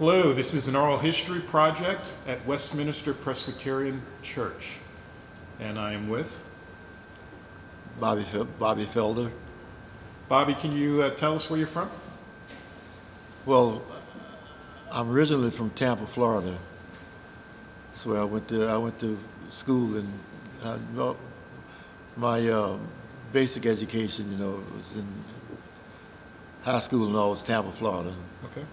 Hello, this is an oral history project at Westminster Presbyterian Church. And I am with Bobby, Fel- Bobby Felder. Bobby. Can you uh, tell us where you're from? Well, I'm originally from Tampa, Florida. That's where I went to. I went to school and uh, well, my uh, basic education, you know, was in high school and all was Tampa, Florida. Okay.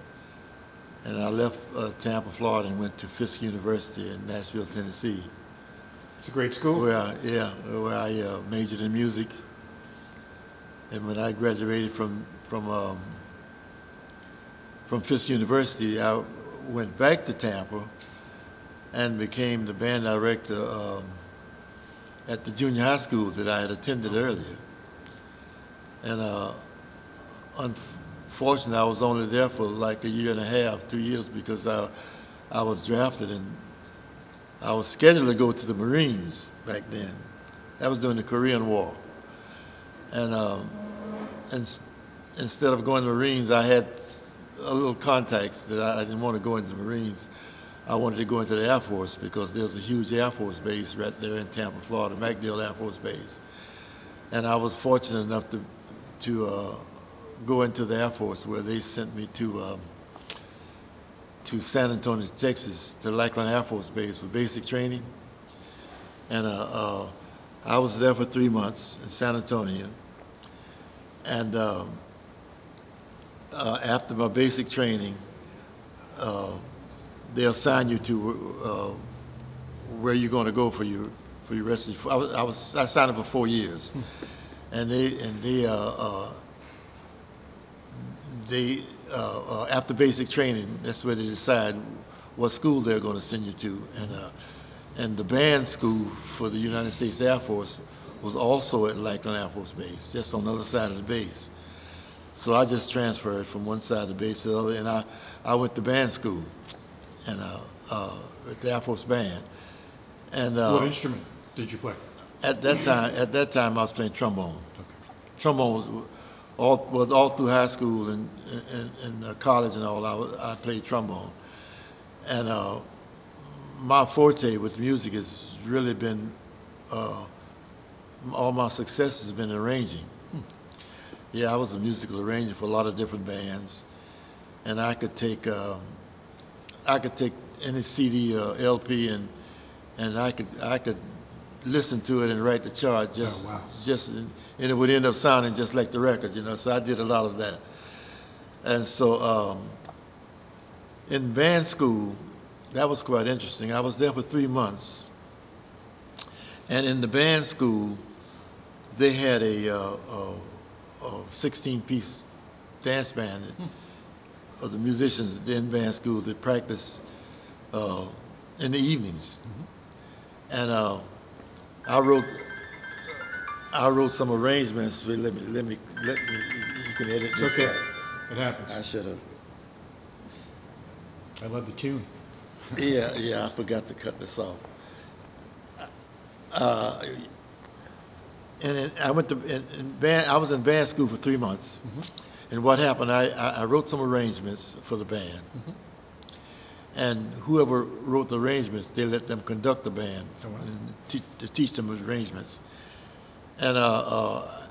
And I left uh, Tampa, Florida, and went to Fisk University in Nashville, Tennessee, It's a great school. where I, yeah, where I uh, majored in music. And when I graduated from from um, from Fisk University, I went back to Tampa and became the band director um, at the junior high school that I had attended earlier. And uh, unfortunately, I was only there for like a year and a half, two years, because I, I was drafted and I was scheduled to go to the Marines back then. That was during the Korean War. And, um, and instead of going to the Marines, I had a little contacts that I, I didn't want to go into the Marines. I wanted to go into the Air Force because there's a huge Air Force base right there in Tampa, Florida, MacDill Air Force Base. And I was fortunate enough to, to uh, go into the Air Force where they sent me to, um, to San Antonio, Texas, to Lackland Air Force Base for basic training. And uh, uh, I was there for three months in San Antonio. And um, uh, after my basic training, uh, they assign you to uh, where you're going to go for your for your rest of your, I was, I was I signed up for four years, and they and they uh, uh, they uh, uh, after basic training, that's where they decide what school they're going to send you to, and uh, and the band school for the United States Air Force was also at Lackland Air Force Base, just on the other side of the base. So I just transferred from one side of the base to the other, and I, I went to band school, and uh, uh, at the Air Force Band, and uh, what instrument did you play? at that time, at that time, I was playing trombone. Trombone was all was all through high school and and, and uh, college and all. I, was, I played trombone, and uh, my forte with music has really been uh, all my success has been arranging. Yeah, I was a musical arranger for a lot of different bands, and I could take um, I could take any CD or LP and and I could I could listen to it and write the chart just Oh, wow. just and it would end up sounding just like the record, you know. So I did a lot of that, and so um, in band school, that was quite interesting. I was there for three months, and in the band school, they had a, uh, a, a 16-piece dance band of the musicians in band school that practice uh, in the evenings, and uh, I wrote I wrote some arrangements. Let me let me let me. You can edit It's this. okay. out. It happens. I should have. I love the tune. Yeah, yeah, I forgot to cut this off. Uh, and I went to in, in band. I was in band school for three months, and what happened? I, I, I wrote some arrangements for the band, and whoever wrote the arrangements, they let them conduct the band Oh, wow. and te- to teach them the arrangements. And uh, uh,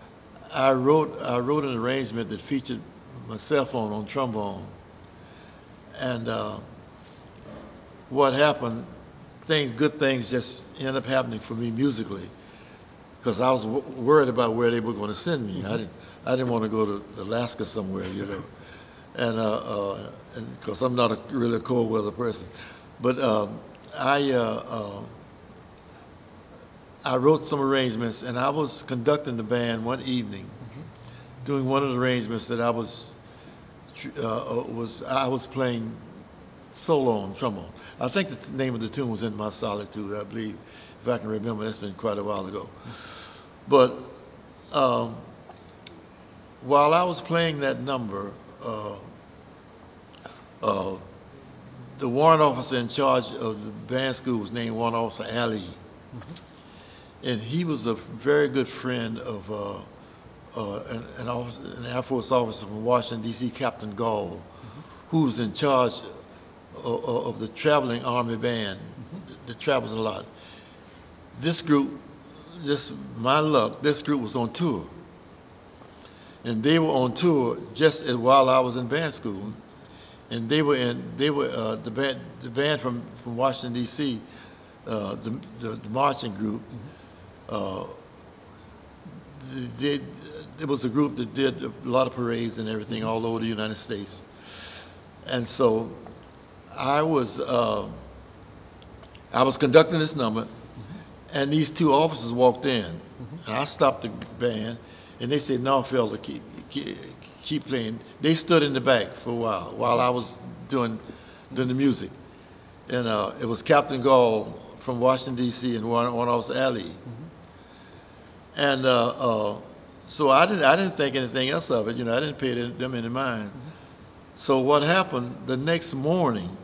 I wrote I wrote an arrangement that featured myself on on trombone, and. Uh, what happened, things, good things just end up happening for me musically, because I was w- worried about where they were going to send me. I didn't, I didn't want to go to Alaska somewhere, you know, and uh, uh, because I'm not a really a cold weather person, but um, I. Uh, uh, I wrote some arrangements, and I was conducting the band one evening, doing one of the arrangements that I was uh, uh, was I was playing solo on trombone. I think the name of the tune was "In My Solitude," I believe, if I can remember. That's been quite a while ago. But um, while I was playing that number, uh, uh, the warrant officer in charge of the band school was named Warrant Officer Ali, and he was a very good friend of uh, uh, an, an, officer, an Air Force officer from Washington D.C., Captain Gall, who was in charge of, of the traveling army band that travels a lot. This group, just my luck, this group was on tour. And they were on tour just as while I was in band school. And they were in, they were, uh, the band, the band from, from Washington DC, uh, the, the, the marching group, uh, they, it was a group that did a lot of parades and everything all over the United States. And so I was, uh, I was conducting this number, and these two officers walked in, and I stopped the band, and they said, "No, fella, keep, keep keep playing." They stood in the back for a while while I was doing doing the music, and uh, it was Captain Gall from Washington D.C. and one one officer Ali, and uh, uh, so I didn't I didn't think anything else of it. You know, I didn't pay them any mind. So what happened the next morning?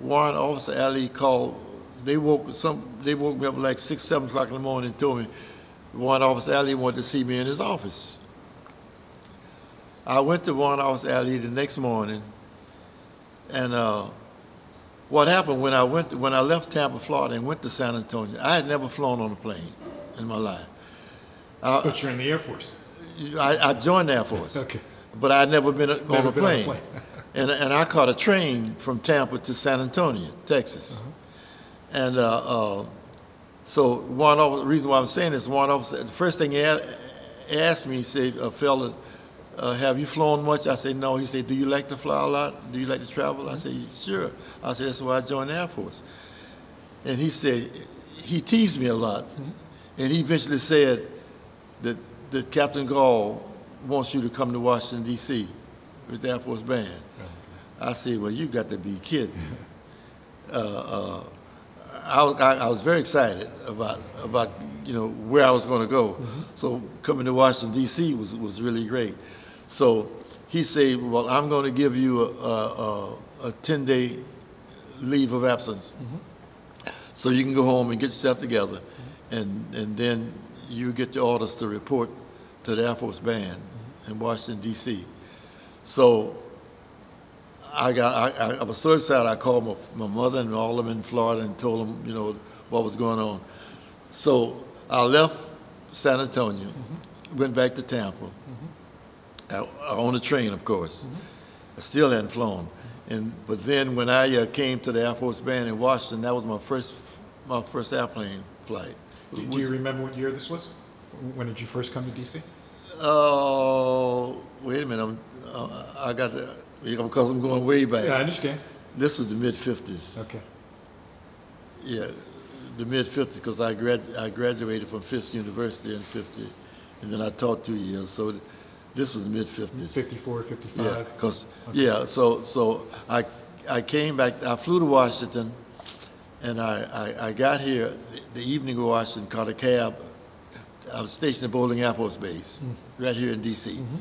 Warrant Officer Ali called. They woke some. They woke me up like six, seven o'clock in the morning and told me Warrant Officer Ali wanted to see me in his office. I went to Warrant Officer Ali the next morning, and uh, what happened when I went when I left Tampa, Florida, and went to San Antonio? I had never flown on a plane in my life. I, But you're in the Air Force. I, I joined the Air Force. Okay. But I'd never been on Never a been on a plane. plane. and, and I caught a train from Tampa to San Antonio, Texas. Uh-huh. And uh, uh, so one of the reason why I'm saying this, one officer, the first thing he asked me, he said, uh, fella, uh, have you flown much? I said, no. He said, do you like to fly a lot? Do you like to travel? I said, sure. I said, that's why I joined the Air Force. And he said, he teased me a lot. And he eventually said that, that Captain Gall wants you to come to Washington, D.C. with the Air Force Band. I said, well, you got to be kidding. uh, uh, I, was- I, I was very excited about, about, you know, where I was going to go. Mm-hmm. So coming to Washington, D.C. was, was really great. So he said, well, I'm going to give you a, a, a 10-day leave of absence. Mm-hmm. So you can go home and get yourself together, mm-hmm. and, and then you get the orders to report to the Air Force Band in Washington, D.C. So I got, I, I, was so excited, I called my, my mother and all of them in Florida and told them, you know, what was going on. So I left San Antonio, mm-hmm. went back to Tampa, mm-hmm. I, I on a train, of course. Mm-hmm. I still hadn't flown. And, but then when I uh, came to the Air Force Band in Washington, that was my first, my first airplane flight. Do do you remember what year this was? When did you first come to DC? Oh, wait a minute, I'm, uh, I got, the- because I'm going way back. Yeah, I understand. This was the mid fifties. Okay. Yeah, the mid fifties, because I grad, I graduated from Fisk University in fifty, and then I taught two years, so this was the mid fifties. 54, 55? Yeah, because, yeah, so, so I, I came back, I flew to Washington, and I, I, I got here the evening of Washington, caught a cab. I was stationed at Bolling Air Force Base, mm-hmm. right here in DC, mm-hmm.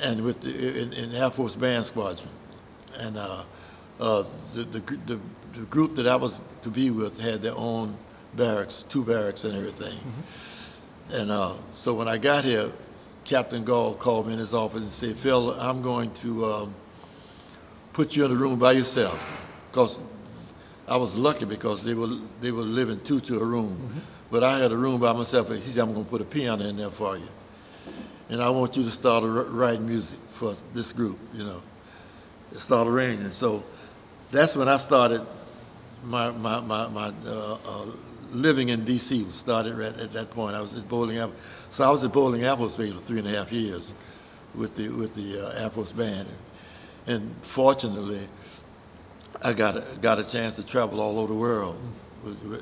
And with the, in, in Air Force Band Squadron. And uh, uh, the, the, the, the group that I was to be with had their own barracks, two barracks and everything. And uh, so when I got here, Captain Gall called me in his office and said, Phil, I'm going to um, put you in a room by yourself. Because I was lucky because they were, they were living two to a room. But I had a room by myself. and He said, I'm going to put a piano in there for you. And I want you to start writing music for this group, you know. Start arranging. So that's when I started my, my, my, my uh, uh, living in D.C. was started right at that point. I was at Bolling Apple. So I was at Bolling Force Base for three and a half years with the, with the uh, Air Force Band. And fortunately, I got a, got a chance to travel all over the world.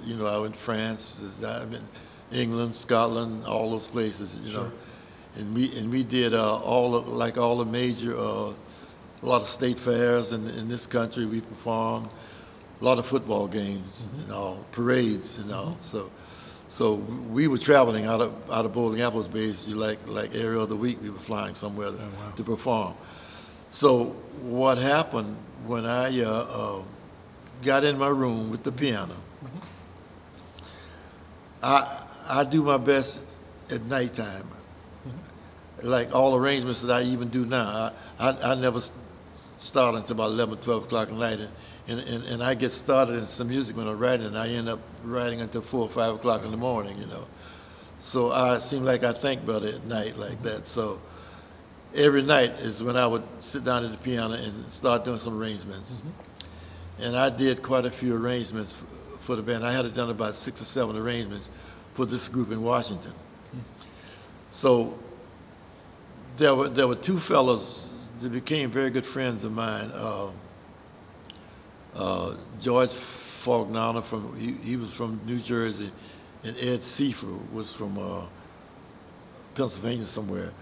You know, I went to France, I've been England, Scotland, all those places. You know, and we and we did uh, all of, like all the major, uh, a lot of state fairs in in this country. We performed a lot of football games and all parades and all. So. So we were traveling out of out of Bolling Apples base like like every other week. We were flying somewhere to, wow. to perform. So what happened when I uh, uh, got in my room with the piano? I I do my best at nighttime, like all arrangements that I even do now. I I, I never start until about 11, 12 o'clock at night. And, and, and I get started in some music when I'm writing, and I end up writing until 4 or 5 o'clock in the morning, you know. So I seem like I think about it at night like that. So every night is when I would sit down at the piano and start doing some arrangements. Mm-hmm. And I did quite a few arrangements for the band. I had done about six or seven arrangements for this group in Washington. Hmm. So there were there were two fellows that became very good friends of mine. Uh, uh, George Fognana from he, he was from New Jersey, and Ed Seifer was from uh, Pennsylvania somewhere.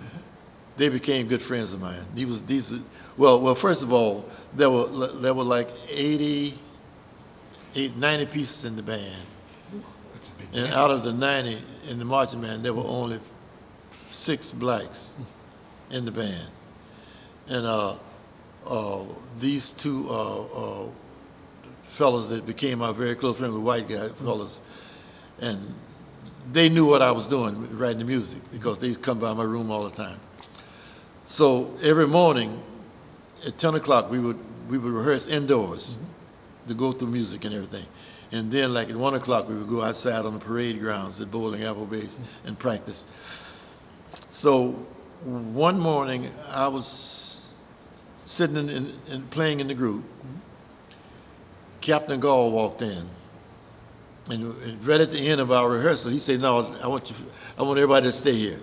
They became good friends of mine. He was these well well first of all there were there were like 80, eight, 90 pieces in the band. That's a big And band. out of the 90 in the marching band, there were only six blacks in the band. And uh, uh, these two uh, uh, fellas that became my very close friends, the white guy fellas, and they knew what I was doing, writing the music, because they'd come by my room all the time. So every morning at 10 o'clock, we would, we would rehearse indoors to go through music and everything. And then, like at 1 o'clock, we would go outside on the parade grounds at Bolling Apple Base and practice. So one morning, I was sitting in, in, in playing in the group. Captain Gall walked in. And right at the end of our rehearsal, he said, "No, I want you. I want everybody to stay here."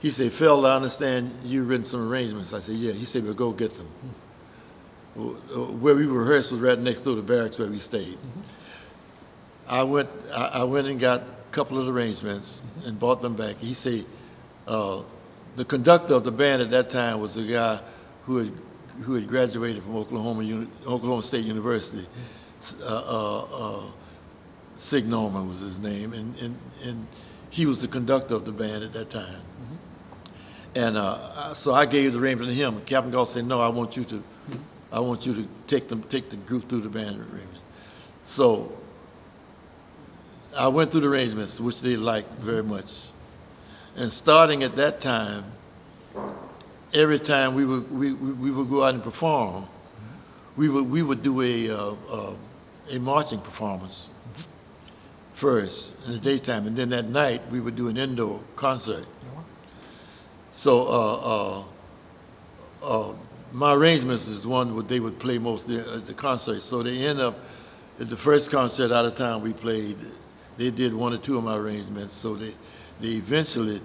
He said, "Phil, I understand you've written some arrangements." I said, "Yeah." He said, "Well, go get them." Uh, Where we rehearsed was right next door to the barracks where we stayed. I went. I, I went and got a couple of arrangements and brought them back. He said, uh, "The conductor of the band at that time was a guy who had who had graduated from Oklahoma Uni- Oklahoma State University." Uh, uh, uh, Sig Norman was his name, and, and, and he was the conductor of the band at that time. And uh, so I gave the arrangement to him. Captain Gall said, "No, I want you to, I want you to take them, take the group through the band arrangement." So I went through the arrangements, which they liked very much. And starting at that time, every time we would we, we, would go out and perform, we would we would do a uh, uh, a marching performance first in the daytime, and then at night we would do an indoor concert. So uh, uh, uh, my arrangements is one where they would play most the, uh, the concerts. So they end up at the first concert out of town we played. They did one or two of my arrangements. So they they eventually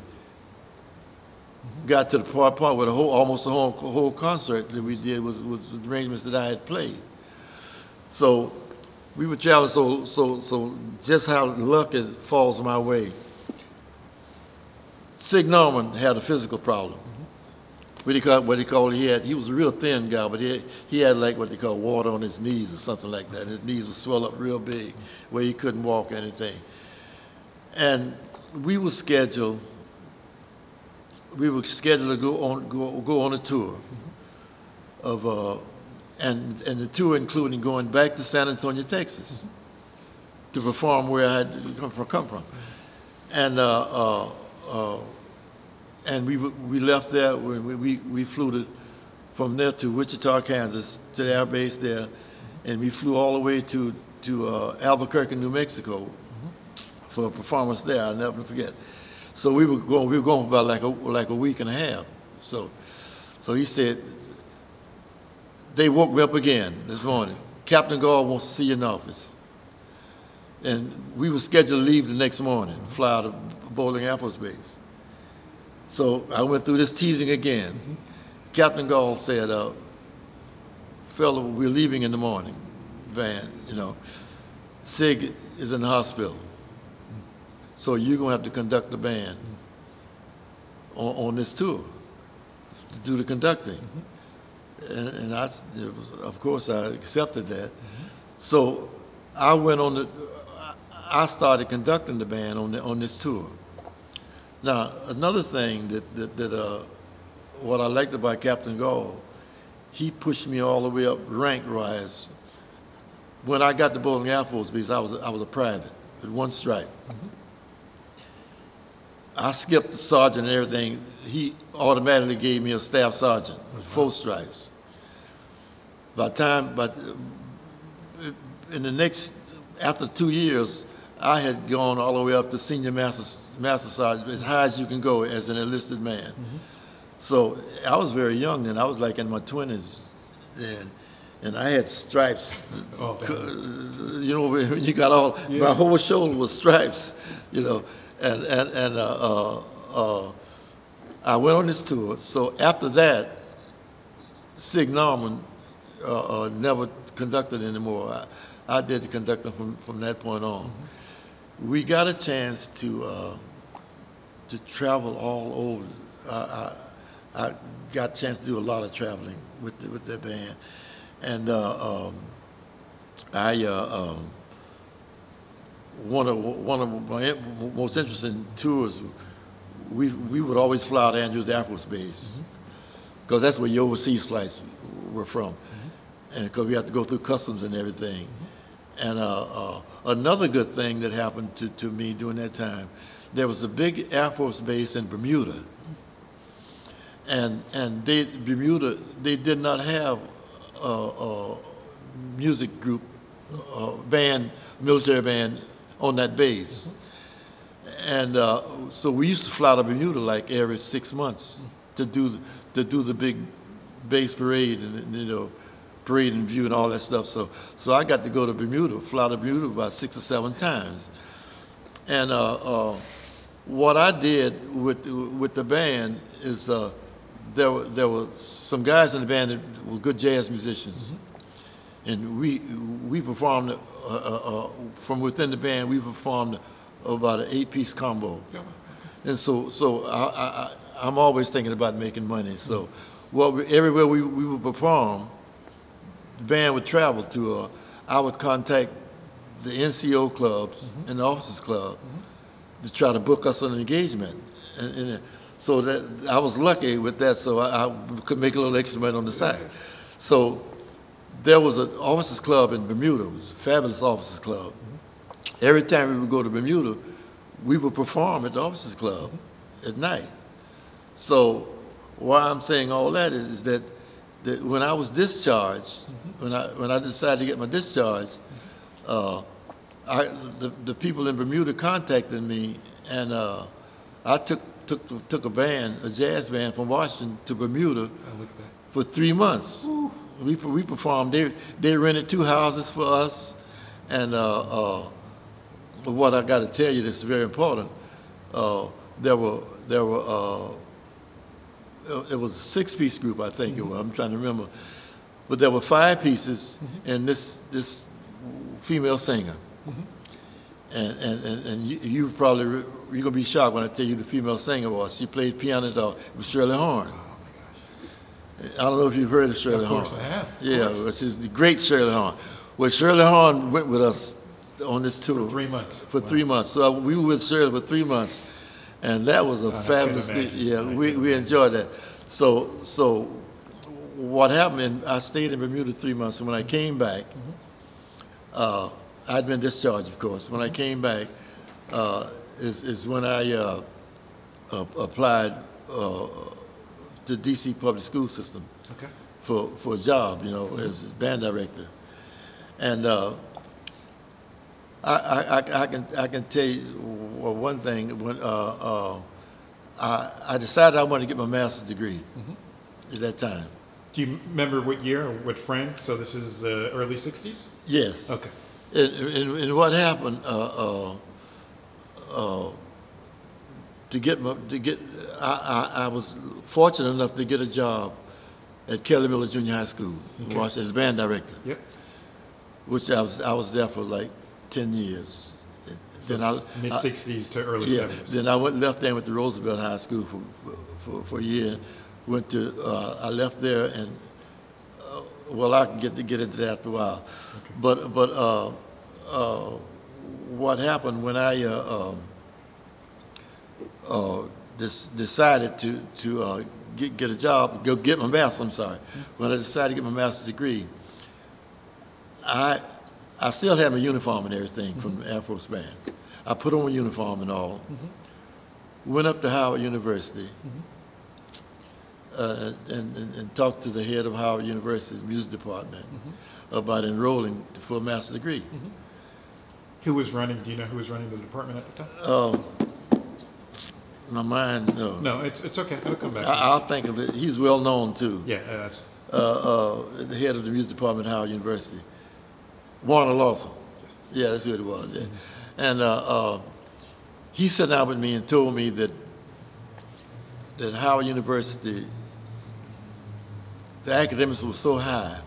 got to the part, part where the whole almost the whole whole concert that we did was was arrangements that I had played. So we were travel so so so just how luck is falls my way. Sig Norman had a physical problem. What he called what he called he had he was a real thin guy, but he he had like what they call water on his knees or something like that. His knees would swell up real big, where he couldn't walk or anything. And we would schedule we were scheduled to go on go, go on a tour of uh, and and the tour including going back to San Antonio, Texas, to perform where I had come from. Come from. And uh, uh, uh, and we we left there. We we, we flew to, from there to Wichita, Kansas, to the air base there, and we flew all the way to to uh, Albuquerque, New Mexico, for a performance there. I'll never forget. So we were going. We were going for about like a like a week and a half. So, so he said, they woke me up again this morning. Captain Gall wants to see you in office. And we were scheduled to leave the next morning, fly out of Bolling Apples base. So I went through this teasing again. Captain Gall said, uh, "Fellow, we're leaving in the morning, van. You know, Sig is in the hospital, so you're gonna have to conduct the band on, on this tour to do the conducting." And, and I, was, of course, I accepted that. So I went on the, I started conducting the band on the, on this tour. Now, another thing that, that, that uh, what I liked about Captain Gall, he pushed me all the way up rank rise. When I got to Bolling Air Force Base, I was, I was a private one stripe. I skipped the sergeant and everything. He automatically gave me a staff sergeant with four stripes. by time, but in the next, after two years, I had gone all the way up to senior master, master sergeant, as high as you can go as an enlisted man. Mm-hmm. So I was very young then. I was like in my twenties then, and I had stripes. Oh, you know, when you got all my whole shoulder was stripes. You know, and and and uh, uh, uh, I went on this tour. So after that, Sig Norman uh, uh, never conducted anymore. I, I did the conducting from, from that point on. We got a chance to uh, to travel all over. I, I, I got a chance to do a lot of traveling with the, with that band, and uh, um, I uh, um, one of one of my most interesting tours. We we would always fly out of Andrews Air Force Base. Because that's where your overseas flights were from, and because we had to go through customs and everything. And uh, uh, another good thing that happened to, to me during that time, there was a big Air Force base in Bermuda, and and they Bermuda they did not have a, a music group, uh, band, military band on that base. And uh, so we used to fly to Bermuda like every six months to do the, to do the big base parade and you know parade and view and all that stuff. So so I got to go to Bermuda, fly to Bermuda about six or seven times. And uh, uh, what I did with with the band is uh, there were there were some guys in the band that were good jazz musicians, and we we performed uh, uh, uh, from within the band. We performed about an eight piece combo, and so so I, I, I'm always thinking about making money. So, well, we, everywhere we, we would perform, the band would travel to. Uh, I would contact the NCO clubs and the officers club to try to book us an engagement, and, and uh, so that I was lucky with that. So I, I could make a little extra money on the side. So there was an officers club in Bermuda. It was a fabulous officers club. Every time we would go to Bermuda, we would perform at the officers club at night. So why I'm saying all that is, is that, that when I was discharged, when I when I decided to get my discharge, uh, I the, the people in Bermuda contacted me, and uh, I took took took a band, a jazz band from Washington to Bermuda Oh, look at that. for three months. We we performed. They they rented two houses for us, and uh, uh, what I got to tell you, this is very important. Uh, there were there were uh, it was a six piece group, I think it was. I'm trying to remember, but there were five pieces, and this this female singer. And, and, and, and you, you probably, you're gonna be shocked when I tell you the female singer was. She played piano, though. It was Shirley Horn. I don't know if you've heard of Shirley Of Horn. course I have, Yeah, which is the great Shirley Horn. Well, Shirley Horn went with us on this tour. three months. For three months. So we were with Shirley for three months. And that was a fabulous, thing. yeah, I we, we enjoyed that. So, so what happened, I stayed in Bermuda three months, and when I came back, uh, I'd been discharged, of course. When I came back, uh, is, is when I uh, uh, applied uh, to DC public school system Okay. for, for a job, you know, as band director. And uh, I, I, I- can I can tell you one thing. When uh, uh, I, I decided I wanted to get my master's degree at that time. Do you remember what year or what friend? So this is uh, early 60s? Yes. Okay. And, and, and what happened? To get my, to get, I, I, I was fortunate enough to get a job at Kelly Miller Junior High School, in Washington, as band director. Yep. which I was I was there for like ten years. Then I, Mid 60s to early yeah. 70s. Then I went left there with the Roosevelt High School for for, for, for a year. Went to uh, I left there and uh, well I can get to get into that after a while, okay. but but uh, uh, what happened when I uh, um, uh, decided to to uh, get get a job, go get my master's. I'm sorry. When I decided to get my master's degree, I I still had my uniform and everything from the Air Force Band. I put on my uniform and all. Went up to Howard University. uh, and, and, and talked to the head of Howard University's music department about enrolling for a master's degree. Who was running, do you know who was running the department at the time? Um, my mind, no. No, it's, it's okay, it'll come back. I, I'll think of it. He's well known too. Yeah, uh, that's, Uh, uh, the head of the music department at Howard University, Warner Lawson. Yeah, that's who it was. Yeah. And uh, uh, he sat down with me and told me that that Howard University, the academics were so high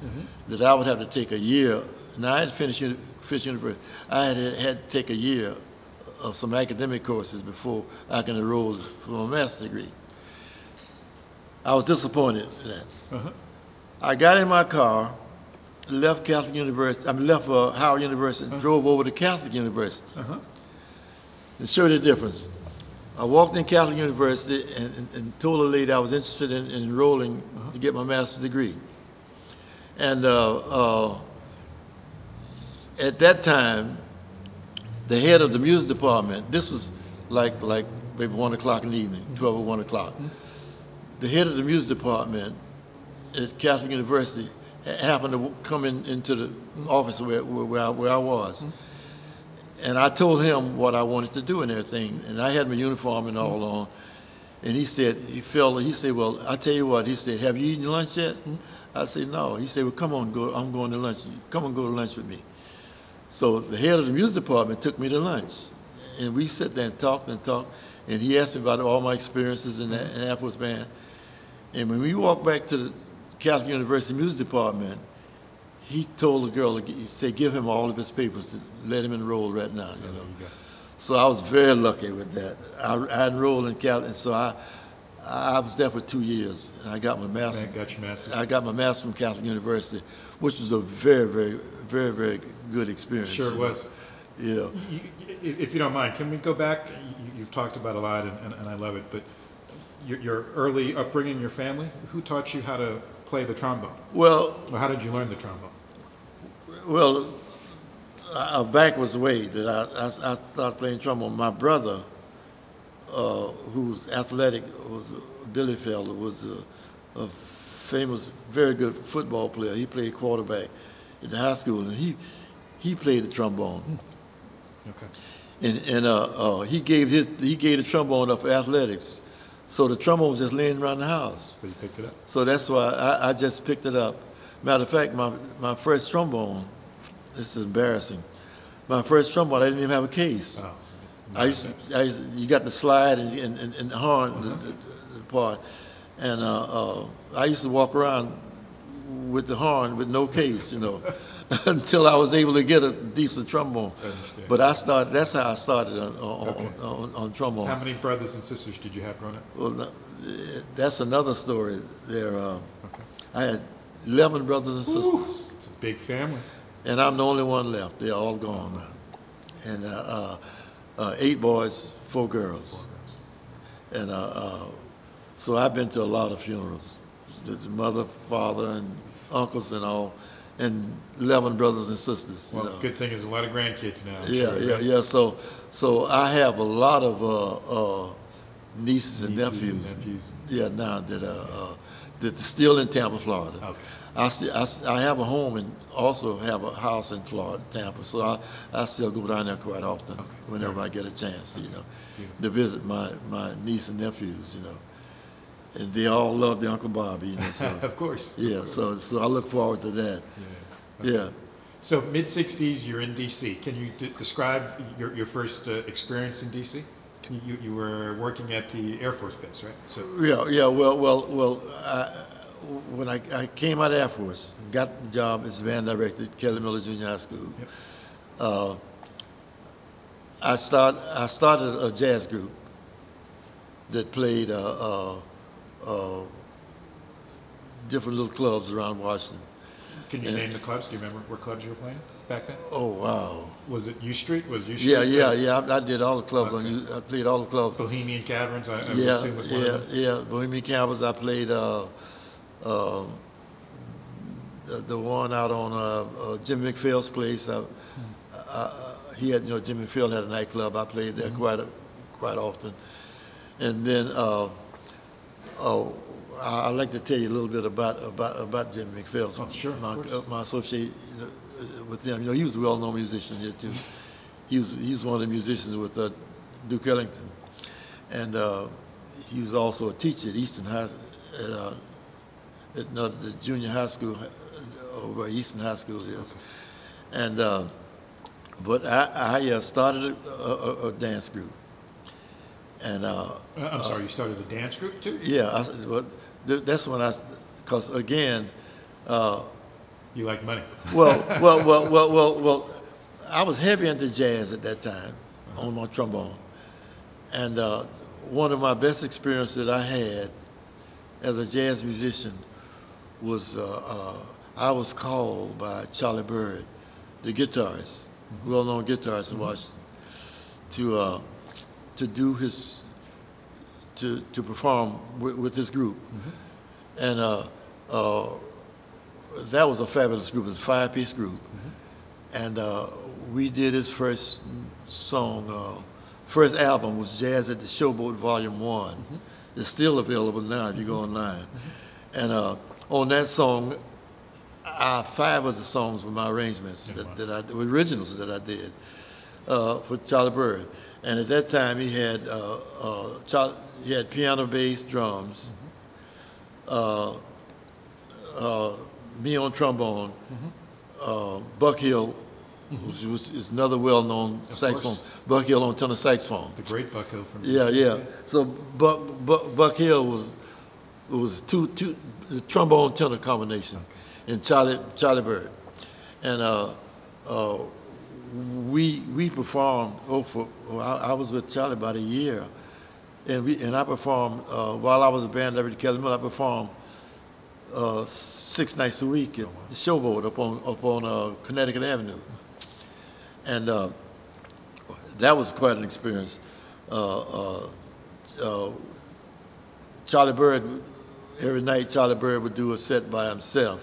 that I would have to take a year. Now I had finished uni- finished university. I had had to take a year of some academic courses before I can enroll for a master's degree. I was disappointed in that. uh-huh, I got in my car, left Catholic University, I mean, left uh, Howard University, and drove over to Catholic University. uh-huh. And showed the difference. I walked in Catholic University and, and, and told the lady I was interested in, in enrolling to get my master's degree. And uh, uh, at that time, the head of the music department, this was like like maybe one o'clock in the evening, mm-hmm. twelve or one o'clock. Mm-hmm. The head of the music department at Catholic University happened to come in, into the mm-hmm. office where, where, where, I, where I was. And I told him what I wanted to do and everything. And I had my uniform and all on. And he said, he felt, he said, well, I tell you what, he said, have you eaten lunch yet? I said, no. He said, well, come on, go, I'm going to lunch. Come and go to lunch with me. So the head of the music department took me to lunch. And we sat there and talked and talked. And he asked me about all my experiences in the in the Air Force Band. And when we walked back to the Catholic University Music Department, he told the girl, he said, give him all of his papers to let him enroll right now, you know. There you go. So I was very lucky with that. I, I enrolled in Catholic, and so I, I was there for two years. And I got my master's. Thank got your master's. I got my master's from Catholic University, which was a very, very, very, very good experience. Sure it you know. was. You know, You- If you don't mind, can we go back? You- You've talked about a lot, and, and- and I love it, but your, your early upbringing, your family, who taught you how to play the trombone? well, Or how did you learn the trombone? Well, back was the way that I, I, I started playing trombone. My brother, uh, who's athletic, was Billy Felder, was a, a famous, very good football player. He played quarterback at the high school, and he he played the trombone. Okay. And and uh, uh, he gave his he gave the trombone up for athletics, so the trombone was just laying around the house. So you picked it up? So that's why I, I just picked it up. Matter of fact, my, my first trombone, this is embarrassing. My first trombone, I didn't even have a case. Oh. I used, I used you got the slide and, and, and, horn the, the, the part. And uh, uh, I used to walk around with the horn with no case, you know, until I was able to get a decent trombone. I. But I started, that's how I started on, on, Okay. on, on, on trombone. How many brothers and sisters did you have growing up? Well, that's another story there. Uh, Okay. I had 11 brothers and sisters, It's a big family. and I'm the only one left. They're all gone now. And uh, uh, uh, eight boys, four girls. And uh, uh, so I've been to a lot of funerals. The, the mother, father, and uncles and all, and 11 brothers and sisters. you Well, know. good thing there's a lot of grandkids now. I'm Yeah, sure, yeah, right? yeah. So, so I have a lot of uh, uh, nieces and nephews. and nephews. Yeah, now that uh, uh, that are still in Tampa, Florida. Okay. I, still, I, I have a home and also have a house in Florida, Tampa. So I, I still go down there quite often Okay. whenever I get a chance, you know, Beautiful. to visit my, my niece and nephews, you know. And they all love the Uncle Bobby, you know. So of course. yeah, so so I look forward to that. Yeah. Yeah. So mid '60s, you're in DC. Can you d- describe your, your first uh, experience in DC? You, you- you were working at the Air Force Base, right? So Yeah, yeah. Well, well, well. I, when I, I came out of Air Force, got the job as band director at Kelly Miller Junior High School. Yep. Uh, I start I started a jazz group that played uh, uh, different little clubs around Washington. can you Yeah. name the clubs? Do you remember what clubs you were playing back then? Oh wow! Was it U Street? Was U Street? Yeah, yeah, yeah. I, I did all the clubs on Okay. U. I played all the clubs. Bohemian Caverns. I, I yeah, was yeah, yeah. Bohemian Caverns. I played uh, uh, the, the one out on uh, uh, Jim McPhail's place. I, I, I, he had, you know, Jim McPhail had a nightclub. I played there quite a, quite often. And then uh, oh, I- I'd like to tell you a little bit about about about Jimmy McPhail. Oh, sure, of My, course. uh, my associate you know, uh, with him. You know, he was a well-known musician here too. He was he was one of the musicians with uh, Duke Ellington, and uh, he was also a teacher at Eastern High at, uh, at no, the junior high school uh, over at Eastern High School is, and. Uh, but I, I uh, started a, a, a dance group, and uh, Uh, I'm sorry, you started a dance group too? yeah, I, th- that's when I, because again, uh, You like money? well, well, well, well, well, well, I was heavy into jazz at that time on my trombone, and uh, one of my best experiences that I had as a jazz musician was uh, uh, I was called by Charlie Byrd, the guitarist, well-known guitarist in Washington, to uh, to do his to to perform with, with his group, and uh, uh, that was a fabulous group. It was a five-piece group, and uh, we did his first song. Uh, first album was Jazz at the Showboat Volume One. It's still available now if you go online. And uh, on that song, I, five of the songs were my arrangements that, that I originals that I did uh, for Charlie Byrd. And at that time, he had uh, uh, he had piano, bass, drums. Uh, uh, me on trombone, uh, Buck Hill, who's, who's is another well-known saxophone. course. Buck Hill on tenor saxophone. The great Buck Hill from Yeah, yeah. So Buck, Buck, Buck Hill was was two two the trombone tenor combination, and Charlie Charlie Byrd, and uh, uh, we we performed. Oh, for well, I, I was with Charlie about a year, and we and I performed uh, while I was a band leader at Kelly Mill. I performed uh, six nights a week at the Showboat up on up on uh, Connecticut Avenue, and uh, that was quite an experience. Uh, uh, uh, Charlie Byrd, every night Charlie Byrd would do a set by himself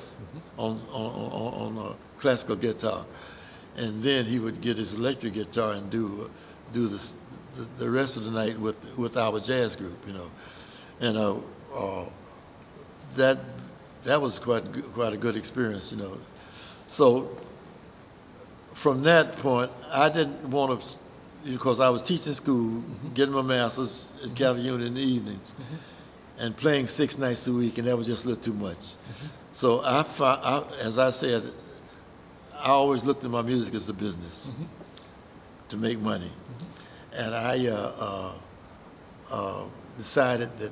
on, on, on, on a classical guitar. And then he would get his electric guitar and do, do the, the rest of the night with, with our jazz group, you know. And uh, uh, that, that was quite, quite a good experience, you know. So from that point, I didn't want to, because I was teaching school, getting my master's at Cali Union in the evenings, and playing six nights a week, and that was just a little too much. So I, I, as I said, I always looked at my music as a business to make money, and I uh, uh, uh, decided that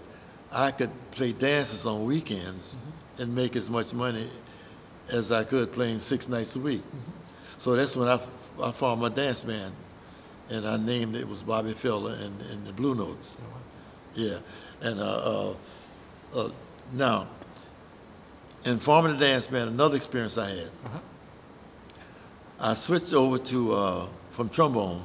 I could play dances on weekends and make as much money as I could playing six nights a week. So that's when I, I formed my dance band, and I named it was Bobby Felder and, and the Blue Notes. Yeah, and uh, uh, uh, now in forming the dance band, another experience I had. Uh-huh. I switched over to uh, from trombone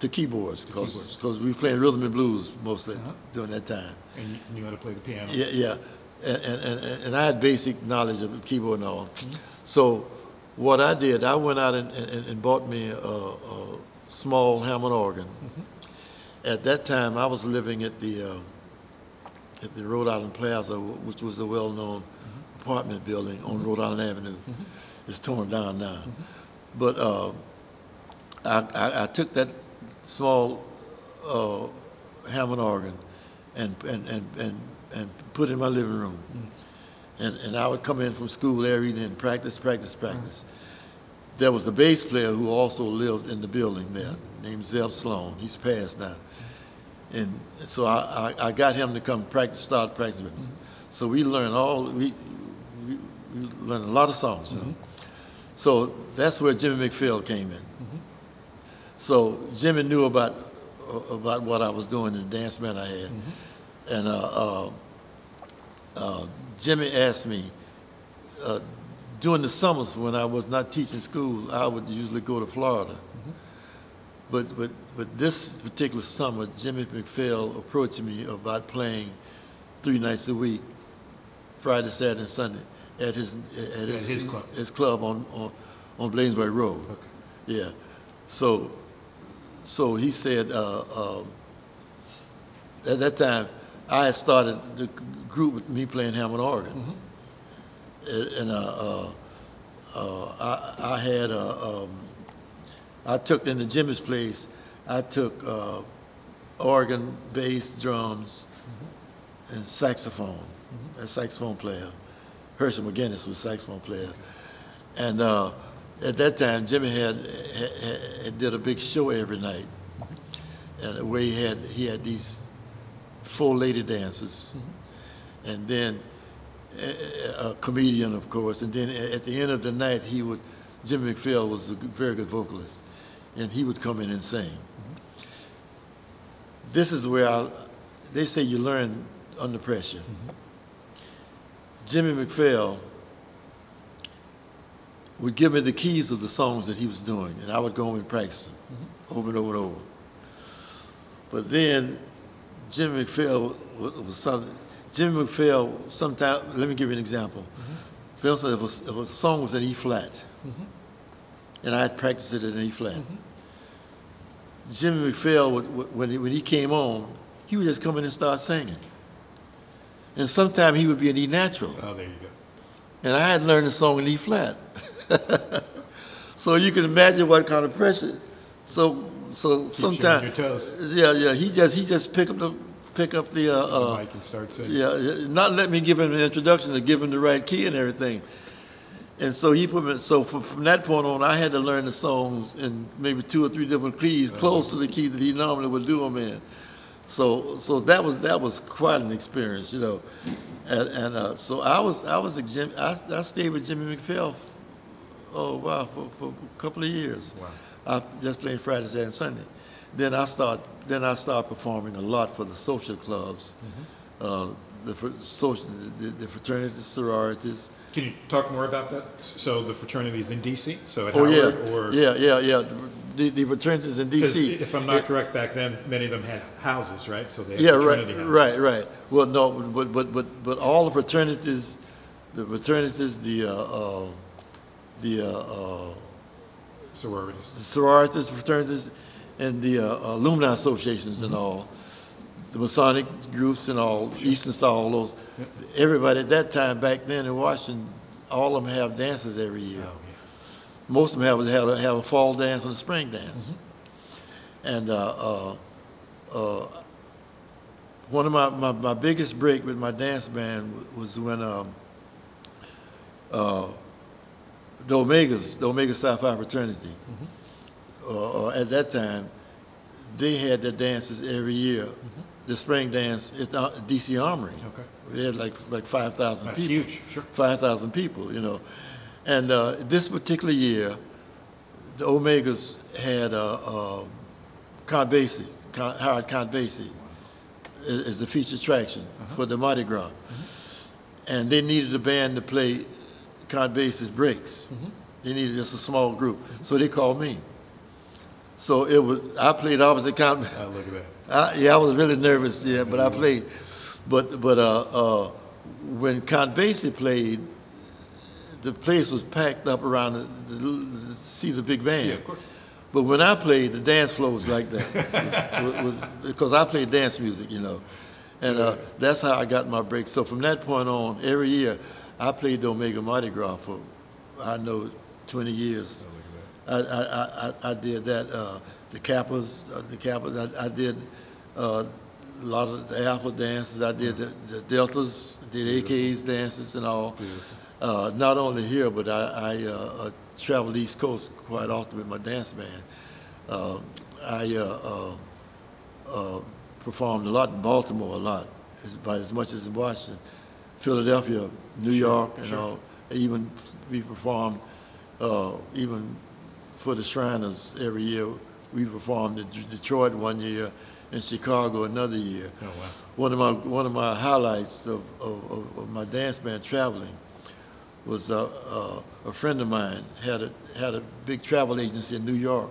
to keyboards because we were playing rhythm and blues mostly Uh-huh. during that time. And you knew how to play the piano? Yeah, yeah. And, and, and, I had basic knowledge of the keyboard and all. So what I did, I went out and, and, and bought me a, a small Hammond organ. At that time, I was living at the uh, at the Rhode Island Plaza, which was a well-known apartment building on Rhode Island Avenue. It's torn down now. But uh, I, I, I took that small uh, Hammond organ and, and, and, and, and put it in my living room. And, and I would come in from school every evening and practice, practice, practice. There was a bass player who also lived in the building there, named Zeb Sloan. He's passed now. And so I, I, I got him to come practice, start practicing with me. So we learned all, we, we, we learned a lot of songs. You know? So that's where Jimmy McPhail came in. So Jimmy knew about about what I was doing in the dance band I had, and uh, uh, uh, Jimmy asked me uh, during the summers when I was not teaching school, I would usually go to Florida. But but but this particular summer, Jimmy McPhail approached me about playing three nights a week, Friday, Saturday, and Sunday, at his at his, his club. his club on on, on Bladensburg Road. Okay. Yeah. So, so he said, uh, uh, at that time, I had started the group with me playing Hammond organ, and, and uh, uh, uh, I, I had uh, um, I took into Jimmy's place. I took uh, organ, bass, drums, and saxophone. A saxophone player. Herschel McGinnis was saxophone player, and uh, at that time Jimmy had, had, had did a big show every night, and where he had he had these four lady dancers, and then a, a comedian, of course, and then at the end of the night he would Jimmy McPhail was a very good vocalist, and he would come in and sing. This is where I, they say you learn under pressure. Jimmy McPhail would give me the keys of the songs that he was doing, and I would go home and practice them mm-hmm. over and over and over. But then Jimmy McPhail was, was something. Jimmy McPhail, sometimes, let me give you an example. For instance, if a, if a song was in E flat, mm-hmm. and I had practiced it in E flat, mm-hmm. Jimmy McPhail, would, would- when, he, when he came on, he would just come in and start singing. And sometimes he would be in E natural. Oh, there you go. And I had learned the song in E flat. so you can imagine what kind of pressure. So so on sometimes your toes. yeah yeah he just he just pick up the pick up the uh, uh start singing. yeah, yeah not let me give him an introduction to give him the right key and everything. And so he put me so from, from that point on I had to learn the songs in maybe two or three different keys close to the key that he normally would do them in. So so that was that was quite an experience, you know. And, and uh, so I was I was a Jim I, I stayed with Jimmy McPhail. Oh wow, for, for a couple of years. Wow. I just played Friday, Saturday, and Sunday. Then I start then I started performing a lot for the social clubs, uh, the fr- social the, the fraternities, sororities. Can you talk more about that? So the fraternities in DC, so at Oh yeah, or yeah, yeah, yeah. The, the fraternities in D.C. if I'm not correct, back then many of them had houses, right? So they had Yeah, right, houses. right, right. Well, no, but but but but all the fraternities, the fraternities, the uh, uh, the uh, uh, Sororities. the sororities, fraternities, and the uh, alumni associations and all, the Masonic groups and all, Eastern Star, all those. Everybody at that time back then in Washington, all of them have dances every year. Yeah. Most of them have have a, have a fall dance and a spring dance. And uh, uh, uh, one of my, my, my biggest break with my dance band w- was when um, uh, the Omegas, the Omega Psi Phi fraternity, uh, uh, at that time, they had their dances every year. The spring dance at the DC Armory. Okay. We had like like five thousand people. huge, sure. 5,000 people, you know. And uh, this particular year, the Omegas had uh, uh, Count Basie, Count, Howard Count Basie, is, is the featured attraction for the Mardi Gras. And they needed a band to play Count Basie's breaks. They needed just a small group. So they called me. So it was, I played opposite Count. Oh, look at that. I, yeah, I was really nervous, yeah, but I played. But but uh, uh, when Count Basie played, the place was packed up around the, the, to see the big band. Yeah, of course. But when I played, the dance floor was like that, because I played dance music, you know, and uh, that's how I got my break. So from that point on, every year, I played the Omega Mardi Gras for, I know, 20 years. Look at that. I, I, I, I did that. Uh, the Kappas, uh, the Kappas. I, I did uh, a lot of the Alpha dances. I did the, the Deltas, did AKs dances and all. Uh, not only here, but I, I uh, uh, traveled East Coast quite often with my dance band. Uh, I uh, uh, uh, performed a lot in Baltimore, a lot, as- about as much as in Washington, Philadelphia, New York, and all. Even we performed, uh, even for the Shriners every year. We performed in Detroit one year, in Chicago another year. Oh, wow. One of my one of my highlights of, of, of my dance band traveling was uh, uh, a friend of mine had a had a big travel agency in New York,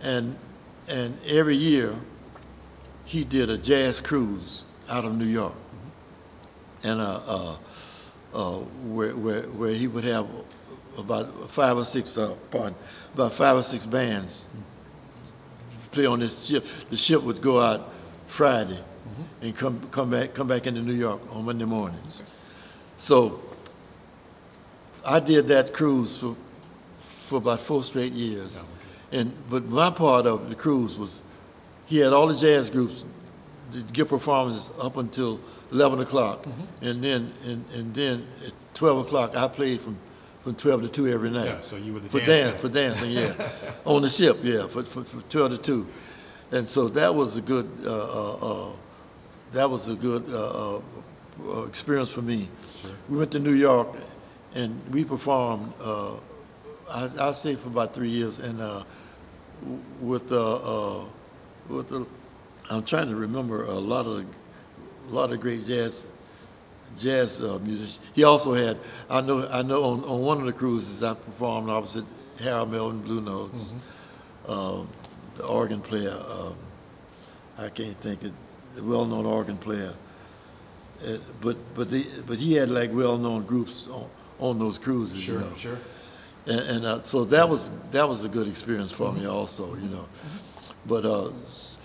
and and every year he did a jazz cruise out of New York, and uh, uh, uh, where, where where he would have about five or six uh, pardon, about five or six bands play on this ship. The ship would go out Friday, and come come back come back into New York on Monday mornings. So I did that cruise for for about four straight years. And but my part of the cruise was he had all the jazz groups to give performances up until eleven o'clock, and then and, and then at twelve o'clock I played from from twelve to two every night. Yeah, so you were the for dance dance guy. for dancing, yeah, on the ship, yeah, for, for, for twelve to two, and so that was a good uh, uh, uh, that was a good uh, uh, uh, experience for me. We went to New York, and we performed. Uh, I I stayed for about three years, and uh, with uh, uh, with the, I'm trying to remember a lot of a lot of great jazz jazz uh, musicians. He also had I know I know on, on one of the cruises I performed opposite Harold Melvin Blue Notes, um, the organ player. Um, I can't think of the well-known organ player. Uh, but but the but he had like well-known groups on on those cruises. you Sure, know. sure. And, and uh, so that was that was a good experience for me also, you know. But uh,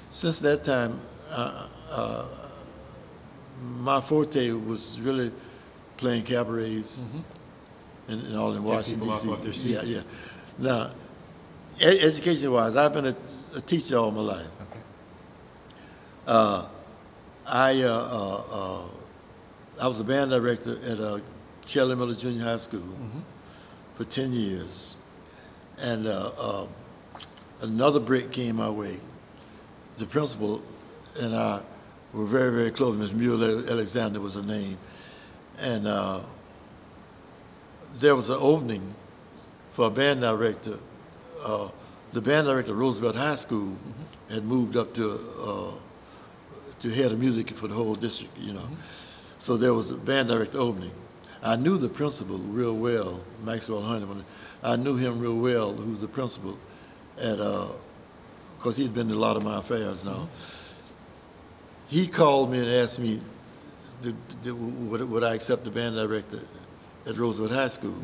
since that time, uh, uh, my forte was really playing cabarets and, and all in Washington D.C. Yeah, yeah. Now, e- education-wise, I've been a, a teacher all my life. Okay. Uh, I uh, uh, uh, I was a band director at uh, Kelly Miller Junior High School for ten years, and uh, uh, another break came my way. The principal and I were very very close. Miss Mueller Alexander was her name, and uh, there was an opening for a band director. Uh, the band director at Roosevelt High School had moved up to uh, to head of music for the whole district, you know. So there was a band director opening. I knew the principal real well, Maxwell Honeyman. I knew him real well, who's the principal at, because he'd been to a lot of my affairs now. He called me and asked me, did- did- would, would I accept the band director at Roosevelt High School?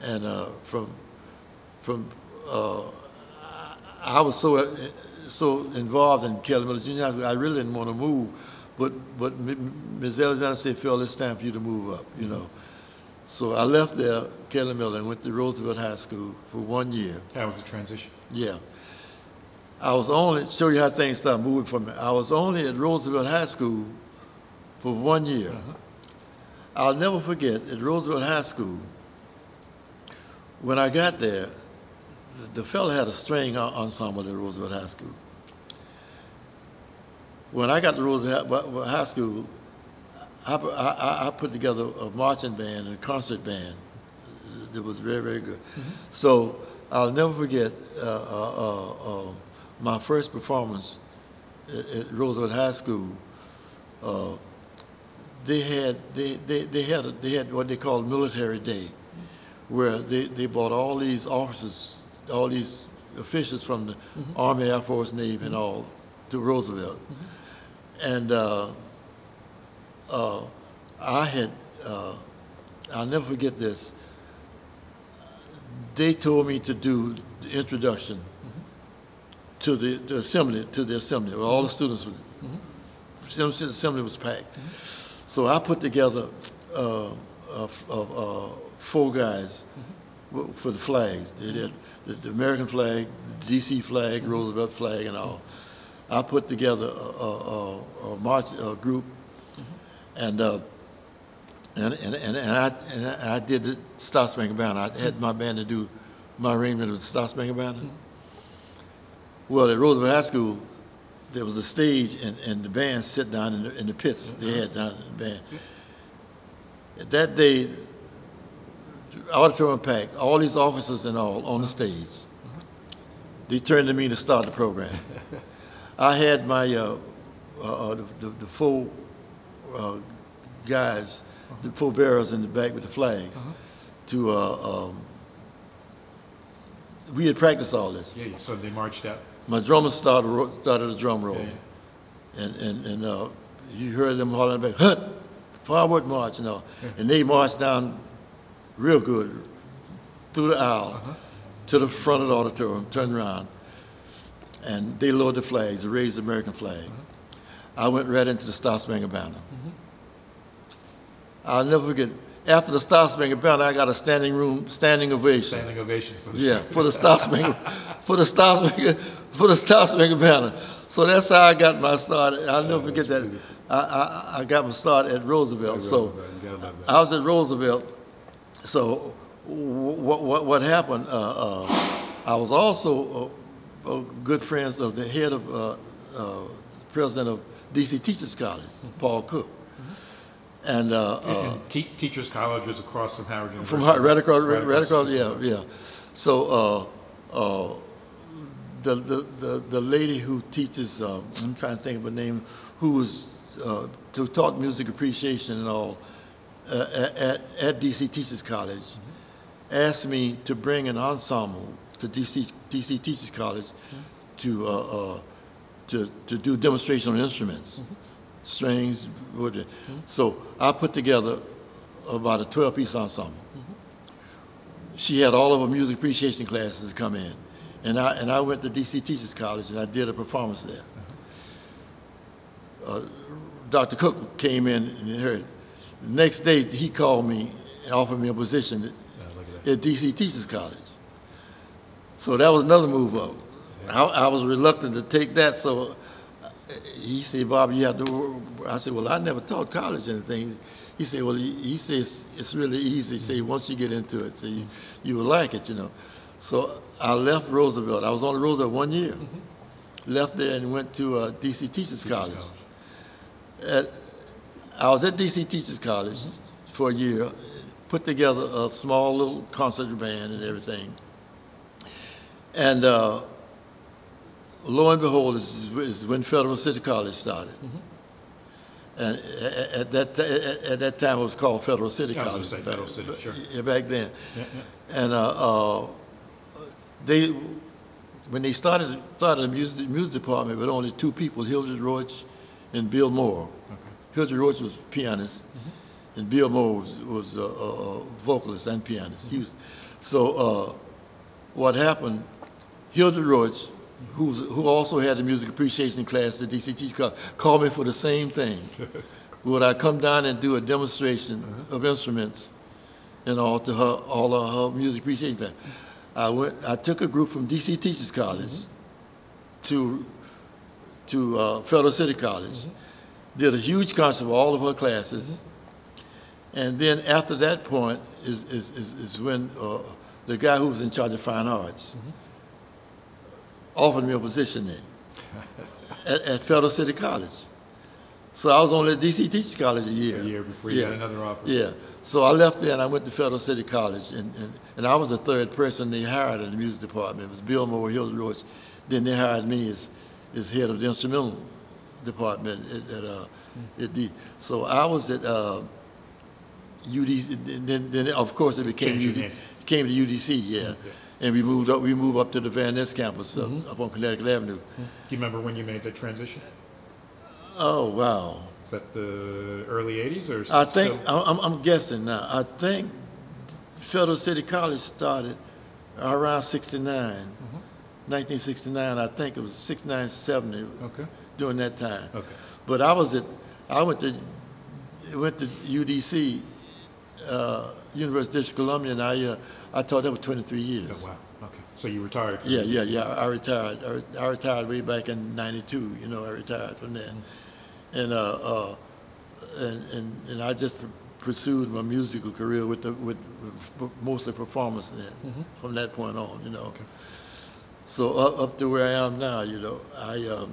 And uh, from, from, uh, I- I was so, uh, so involved in Kelly Miller Junior High School, I really didn't want to move. But, but Ms. Alexander said, Phil, it's time for you to move up, you know. So I left there, Kelly Miller, and went to Roosevelt High School for one year. That was a transition. Yeah. I was only, show you how things start moving for me. I was only at Roosevelt High School for one year. Uh-huh. I'll never forget, at Roosevelt High School, when I got there, the, the fellow had a string ensemble at Roosevelt High School. When I got to Roosevelt Hi- High School, I, I, I- put together a marching band and a concert band that was very, very good. So I'll never forget uh, uh, uh, uh, my first performance at, at Roosevelt High School. Uh, they had they, they, they had a, they had what they called military day, where they, they brought all these officers, all these officials from the Army, Air Force, Navy, and all to Roosevelt, and uh, uh, I had uh, I'll never forget this. They told me to do the introduction to the, the assembly to the assembly. Where all the students were. The assembly was packed. So I put together uh, uh, uh, four guys for the flags. They did the, the American flag, the DC flag, Roosevelt flag, and all. I put together a, a, a, march a group, and, uh, and and and I and I did the Star Spangled Banner. I had my band to do my arrangement of the Star Spangled Banner. Well, at Roosevelt High School, there was a stage and, and the band sit down in the, in the pits they had down in the band. That day, auditorium packed, all these officers and all on the stage. They turned to me to start the program. I had my, uh, uh, uh, the, the, the four uh, guys, the four bearers in the back with the flags, to, uh, um, we had practiced all this. Yeah, yeah, so they marched out. My drummer started started a drum roll, Yeah, and and and uh, you heard them hollering back, "Hut, forward march!" You know, and they marched down real good through the aisles to the front of the auditorium, turned around, and they lowered the flags, they raised the American flag. I went right into the Star Spangled Banner. I'll never forget. After the Star Spangled Banner, I got a standing room, standing ovation. Standing ovation for the Yeah, for the Star Spangled, for the Star Spangled, for the Star Spangled Banner. So that's how I got my start. I'll never forget that. I, I, I got my start at Roosevelt. So Roosevelt, you gotta love that. I was at Roosevelt. So what what what happened? Uh, uh, I was also uh, good friends of the head of uh, uh, president of DC Teachers College, Paul Cook, and. Uh, uh, And te- Teachers College is across from Howard University. from Hart, right across, right, Right across, yeah, yeah. So, uh, uh, the, the, the, the lady who teaches, uh, I'm trying to think of her name, who was, uh, who taught music appreciation and all, uh, at, at, at DC Teachers College, asked me to bring an ensemble to DC, DC Teachers College to, uh, uh, to, to do demonstration on instruments, strings, wood. So I put together about a 12 piece ensemble. She had all of her music appreciation classes come in. And I, and I went to DC Teachers College and I did a performance there. Uh, Dr. Cook came in and heard. The next day, he called me and offered me a position at at DC Teachers College. So that was another move up. I, I was reluctant to take that, so uh, he said, Bob, you have to, wor-" I said, well, I never taught college anything. He said, well, he, he says it's really easy. He said, once you get into it, so you, you will like it, you know. So I left Roosevelt. I was on Roosevelt one year. Left there and went to uh, DC Teachers College. At, I was at DC Teachers College for a year, put together a small little concert band and everything. And uh, lo and behold, is, is when Federal City College started. And a- a- at that, at, at that time, it was called Federal City I College. gonna Federal City, sure. Yeah, back then. Yeah, And uh, uh, they, when they started started the music, music department with only two people, Hildred Roach and Bill Moore. Hildred Roach was pianist, and Bill Moore was, was a, a, vocalist and pianist. He was, so uh, what happened? Hildred Roach, who's, who also had a music appreciation class at DCT, called, called me for the same thing. Would I come down and do a demonstration uh-huh. of instruments and all to her, all of her music appreciation class? I went. I took a group from DC Teachers College mm-hmm. to to uh, Federal City College. Mm-hmm. Did a huge concert for all of her classes, mm-hmm. and then after that point is is, is, is when uh, the guy who was in charge of fine arts offered me a position there at, at Federal City College. So I was only at DC Teachers College a year. A year before you got another offer. Yeah. So I left there and I went to Federal City College, and, and, and I was the third person they hired in the music department. It was Bill Moore, Hilda Roach. Then they hired me as, as head of the instrumental department at, at, uh, at the. So I was at uh, UD. Then, then of course it became UD, came to UDC. Yeah. And we moved up. We moved up to the Van Ness campus up, Mm-hmm. up on Connecticut Avenue. Do you remember when you made that transition? Oh wow. Is that the early 80s or? I still- think I'm, I'm guessing now. I think Federal City College started around 69, Mm-hmm. 1969. I think it was 69, 70 Okay. during that time. Okay. But I was at, I went to, went to UDC, uh, University of Columbia, and I, uh, I taught there for 23 years. Oh, wow. Okay. So you retired? from Yeah, yeah, yeah. I retired. I, I retired way back in '92. You know, I retired from there, and uh, uh, and and and I just pursued my musical career with the with, with mostly performance then. From that point on, you know. Okay. So up, up to where I am now, you know, I um,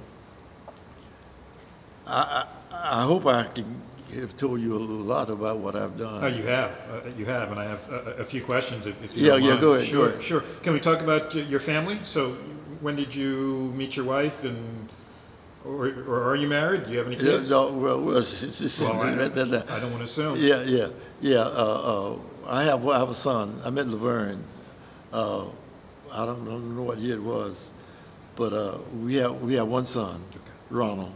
I, I I hope I can have told you a lot about what I've done. Oh, you have, uh, you have, and I have a, a few questions if, if you Yeah, yeah, mind. go ahead, go Sure, ahead. sure. Can we talk about your family? So, when did you meet your wife, and or, or are you married? Do you have any Yeah, kids? no, well, well, Well, I, I don't want to assume. Yeah, yeah, yeah. Uh, uh, I have I have a son. I met Laverne. Uh, I don't, don't know what year it was, but uh, we have we have one son, Ronald.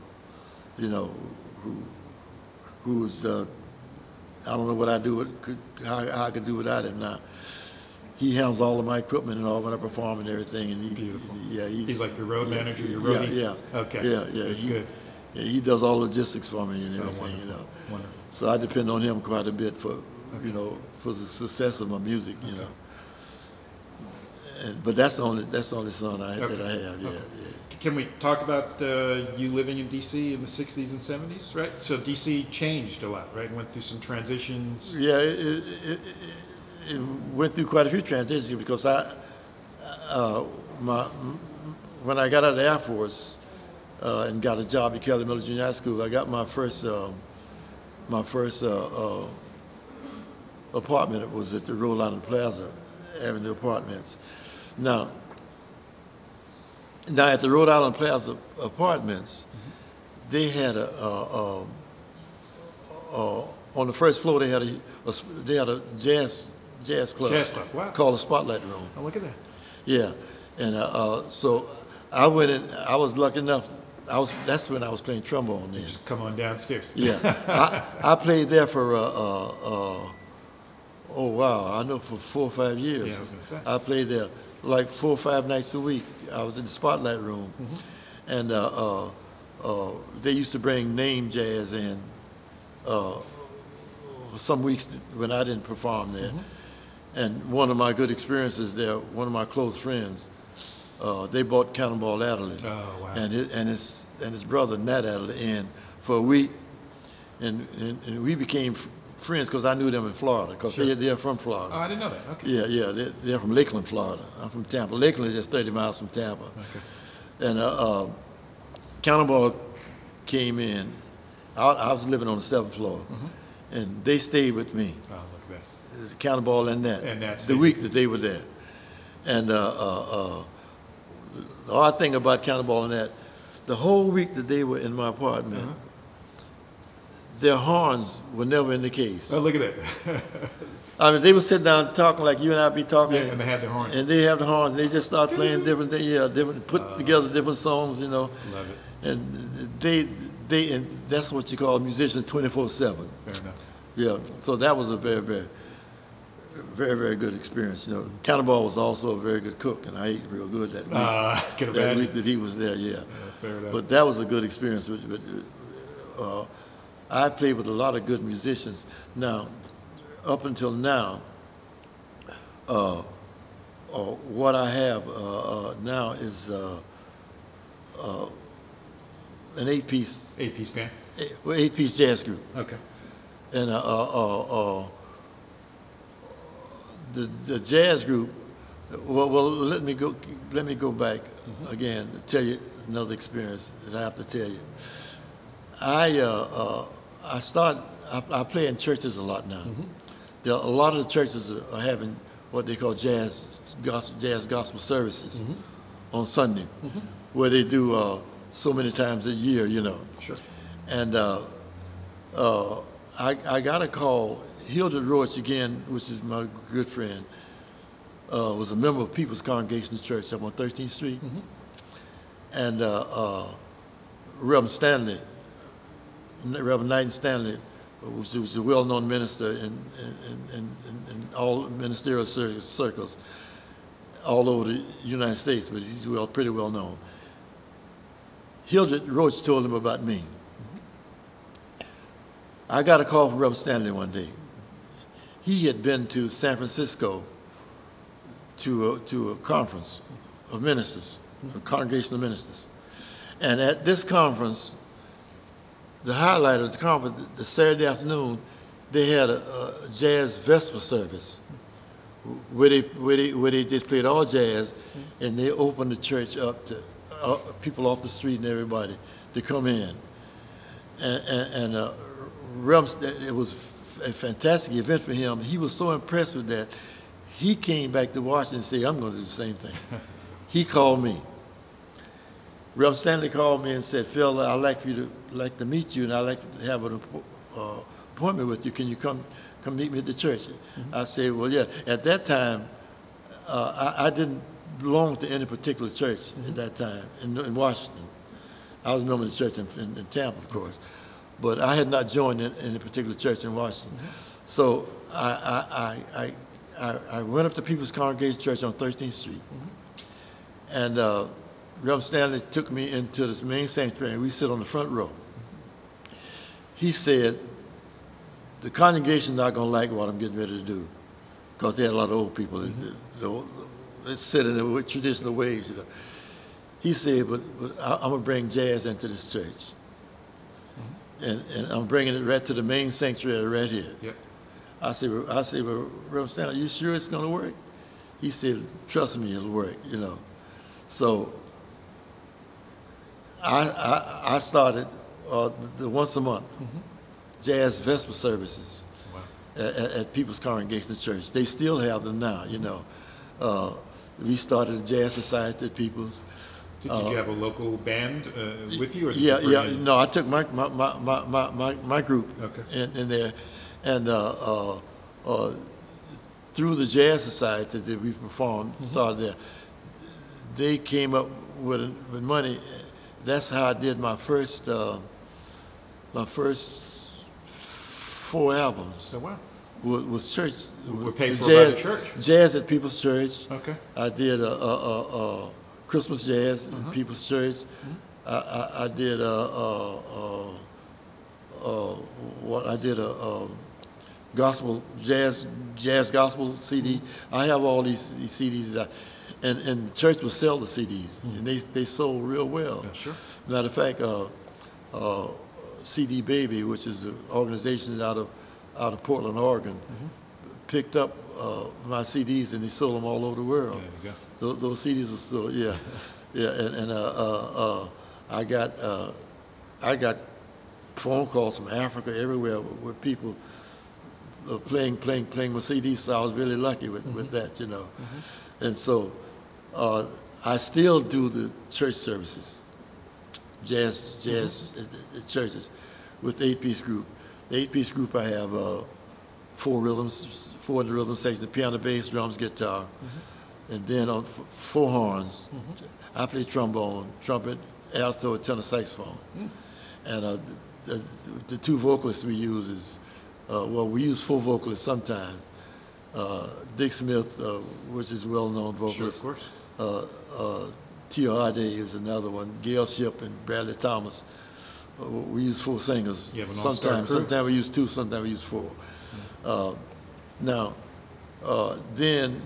You know, who who's uh, I don't know what I do with could, how, how I could do without him now. He handles all of my equipment and all when I perform and everything. And he, Beautiful. Yeah, he's, He's like your road yeah, manager, your yeah, roadie? Yeah. Okay. Yeah, yeah. That's he, good. Yeah, he does all logistics for me and Oh, everything, you know. Wonderful. So I depend on him quite a bit for, you know, for the success of my music, you know. And, but that's the only that's the only son I, that I Okay. have. Yeah, Okay. yeah. Can we talk about uh, you living in DC in the 60s and 70s, right? So DC changed a lot, right? Went through some transitions. Yeah, it, it, it, went through quite a few transitions because I, uh, my, when I got out of the Air Force uh, and got a job at Kelly Miller Junior High School, I got my first, um, my first uh, uh, apartment. It was at the Rhode Island Plaza Avenue Apartments. Now, now at the Rhode Island Plaza Apartments, they had a, a, a uh, on the first floor they had a, a they had a jazz jazz club, Jazz club, wow. called the Spotlight Room. Oh, look at that. Yeah, and uh, uh, so I went in. I was lucky enough. I was that's when I was playing trombone then. Just come on downstairs. Yeah, I, I played there for uh, uh, uh, oh wow, I know for four or five years. Yeah, I was gonna say. I played there like four or five nights a week. I was in the Spotlight Room, Mm-hmm. and uh, uh, uh, they used to bring name jazz in uh, some weeks when I didn't perform there. Mm-hmm. And one of my good experiences there, one of my close friends, uh, they bought Cannonball Adderley Oh, wow. and his, and his and his brother Nat Adderley in for a week, and and, and we became friends because I knew them in Florida because they they're from Florida. Oh, I didn't know that. Okay. Yeah, yeah, they're, they're from Lakeland, Florida. I'm from Tampa. Lakeland is just 30 miles from Tampa. Okay. And uh, uh, Cannonball came in. I, I was living on the seventh floor, Mm-hmm. and they stayed with me. Oh, look at that. Cannonball and Nat. And Nat the stayed week that they were there. And uh, uh, uh, the odd thing about Cannonball and Nat, the whole week that they were in my apartment, Uh-huh. Their horns were never in the case. Oh, look at that. I mean, they would sit down talking like you and I be talking. Yeah, and they had their horns. And they have the horns. And they just start playing different things. Yeah, different, put together different songs, you know. Love it. And they, they, and that's what you call musicians 24 7. Fair enough. Yeah, so that was a very, very, very, very good experience. You know, Cannonball was also a very good cook, and I ate real good that week. Uh, can that imagine. week that he was there, yeah. Yeah, fair enough. But that was a good experience. Uh, I played with a lot of good musicians. Now, up until now, uh, uh, what I have uh, uh, now is uh, uh, an eight-piece, Eight-piece band. eight- well, eight-piece jazz group. Okay. And uh, uh, uh, uh, the the jazz group. Well, well, let me go. Let me go back again to tell you another experience that I have to tell you. I uh, uh, I start. I, I play in churches a lot now. There are a lot of the churches are- are having what they call jazz gospel, jazz gospel services on Sunday, where they do uh, so many times a year. You know. Sure. And uh, uh, I, I got a call. Hilda Roach, again, which is my good friend, uh, was a member of People's Congregational Church up on 13th Street. And uh, uh, Reverend Stanley, Reverend Knighton Stanley, was, was a well-known minister in, in, in, in, all ministerial circles all over the United States, but he's well, pretty well known. Hildred Roach told him about me. I got a call from Reverend Stanley one day. He had been to San Francisco to a, to a conference of ministers, a congregation of ministers. And at this conference, the highlight of the conference, the Saturday afternoon, they had a, a jazz vesper service where they, where they, where they just played all jazz and they opened the church up to uh, people off the street and everybody to come in and, and, and uh, Rems, it was a fantastic event for him. He was so impressed with that. He came back to Washington and said, I'm going to do the same thing. he called me. Reverend Stanley called me and said, Phil, I'd like for you to like to meet you and I'd like to have an uh, appointment with you. Can you come come meet me at the church? I said, well, yeah. At that time, uh, I, I didn't belong to any particular church at that time in, in Washington. I was a member of the church in, in, in Tampa, of course, but I had not joined in, any particular church in Washington. So I, I, I, I, I went up to People's Congregation Church on 13th Street, and uh, Reverend Stanley took me into this main sanctuary, and we sit on the front row. he said, the congregation's not going to like what I'm getting ready to do, because they had a lot of old people that, mm-hmm. that, that sit in the traditional ways, you know. He said, but, but I, I'm going to bring jazz into this church. Mm-hmm. And, and I'm bringing it right to the main sanctuary right here. Yep. I said, I said, well, Reverend Stanley, you sure it's gonna work? He said, trust me, it'll work, you know. So I, I, I started uh, the, the once a month jazz vesper services Wow. at, at, People's Congregation Church. They still have them now, you know. Uh, we started a jazz society at People's. Did, did you have a local band uh, with you? Or Yeah, you yeah. in- No, I took my my my my my, my, group Okay. in, in there, and uh, uh, uh, through the jazz society that we performed, Mm-hmm. started there. They came up with with money. That's how I did my first uh, my first four albums. So wow. Was, was church. Were paid for by the jazz, church? Jazz at People's Church. Okay. I did a, a, a, a Christmas jazz Uh-huh. at People's Church. Mm-hmm. I, I, I did a, a, a, a what I did a, a gospel jazz jazz gospel CD. Mm-hmm. I have all these, these CDs that I, and and the church would sell the CDs and they they sold real well. Mm-hmm. Yeah, sure. Matter of fact, uh, uh, CD Baby, which is an organization out of out of Portland, Oregon, Mm-hmm. picked up uh, my CDs and they sold them all over the world. There you go. Those, those CDs were sold, yeah, yeah, and, and uh, uh, uh, I got uh, I got phone calls from Africa everywhere with, with people playing playing playing my CDs. So I was really lucky with, with that, you know, and so uh, I still do the church services, jazz jazz at- at churches, with the eight piece group. The eight piece group I have uh, four rhythms, four in the rhythm section: piano, bass, drums, guitar and then on f- four horns. I play trombone, trumpet, alto, tenor saxophone. And uh, the, the two vocalists we use is, uh, well, we use four vocalists sometimes. Uh, Dick Smith, uh, which is a well-known vocalist. Sure, vocalist. of course. Uh, uh, Tio Ade is another one. Gail Ship and Bradley Thomas. Uh, we use four singers. You have an all-star sometimes, sometimes we use two, sometimes we use four. Uh, now, uh, then,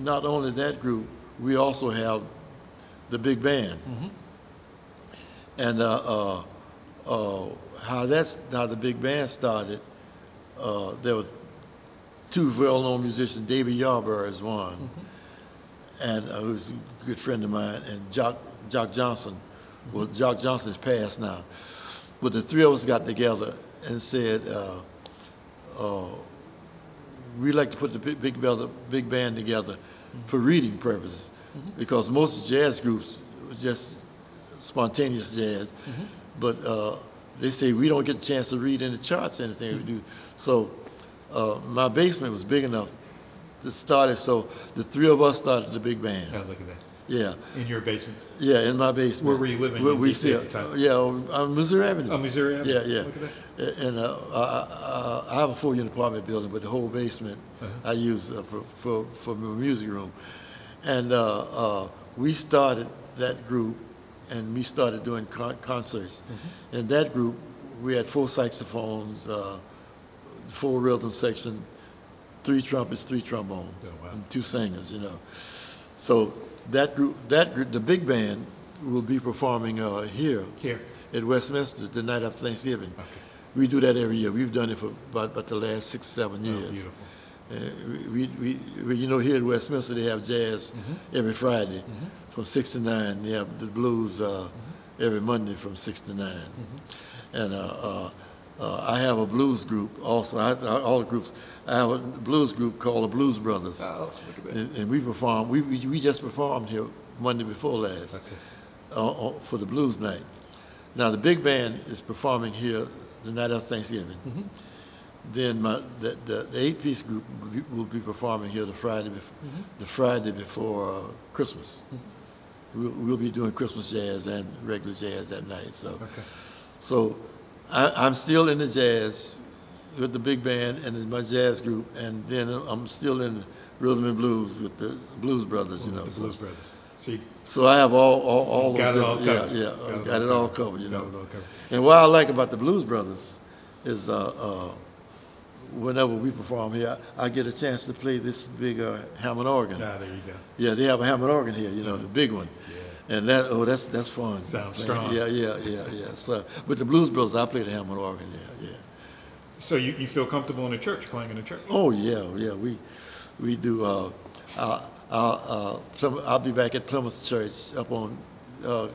not only that group, we also have the big band. And uh, uh, uh, how that's how the big band started, uh, there were two well-known musicians. David Yarborough is one, and uh, who's a good friend of mine, and Jock Jock Johnson. Well, Jock Johnson is passed now, but the three of us got together and said. Uh, uh, we like to put the big big, band, big band together for reading purposes because most jazz groups just spontaneous jazz, but uh, they say we don't get a chance to read in the charts anything we do. So uh, my basement was big enough to start it. So the three of us started the big band. Oh, look at that. Yeah, In your basement. yeah, in my basement. Where were you living Where we see. still, at the time? Yeah, on on Missouri Avenue. Oh, Missouri Avenue. Yeah, yeah. Look at A- And uh, I, I, have a four-unit apartment building, but the whole basement Uh-huh. I use uh, for, for, for my music room. And uh, uh, we started that group, and we started doing con- concerts. Mm-hmm. In that group, we had four saxophones, uh, four rhythm section, three trumpets, three trombones, Oh, wow. and two singers. You know, so that group, that group, the big band, will be performing uh, here Here. at Westminster the night after Thanksgiving. Okay. We do that every year. We've done it for about, about the last six, seven years. beautiful. Uh, we, we, we, you know, here at Westminster they have jazz Mm-hmm. every Friday from six to nine. They have the blues uh, Mm-hmm. every Monday from six to 9 And uh, I have a blues group also. I, I, all the groups. I have a blues group called the Blues Brothers, Oh, look at that. and, and we perform. We, we we just performed here Monday before last Okay. uh, uh, for the blues night. Now the big band is performing here the night after Thanksgiving. Then my the, the, the eight piece group will be, will be performing here the Friday bef- the Friday before uh, Christmas. We'll, we'll be doing Christmas jazz and regular jazz that night. So Okay. so I, I'm still in the jazz with the big band and in my jazz group, and then I'm still in rhythm and blues with the Blues Brothers. You know. The so- Blues Brothers. See, so I have all all, all Got those it all covered. Yeah, yeah, got, it all covered. You know. all covered. And what I like about the Blues Brothers, is uh, uh, whenever we perform here, I, I get a chance to play this big uh, Hammond organ. Ah, there you go. Yeah, they have a Hammond organ here, you know, the big one. Yeah. And that, oh, that's that's fun. Sounds strong. Yeah, yeah, yeah, yeah. So with the Blues Brothers, I play the Hammond organ. Yeah, yeah. So you, you feel comfortable in a church, playing in a church? Oh yeah, yeah. We we do. Uh, uh, uh, uh, Plym- I'll be back at Plymouth Church up on uh,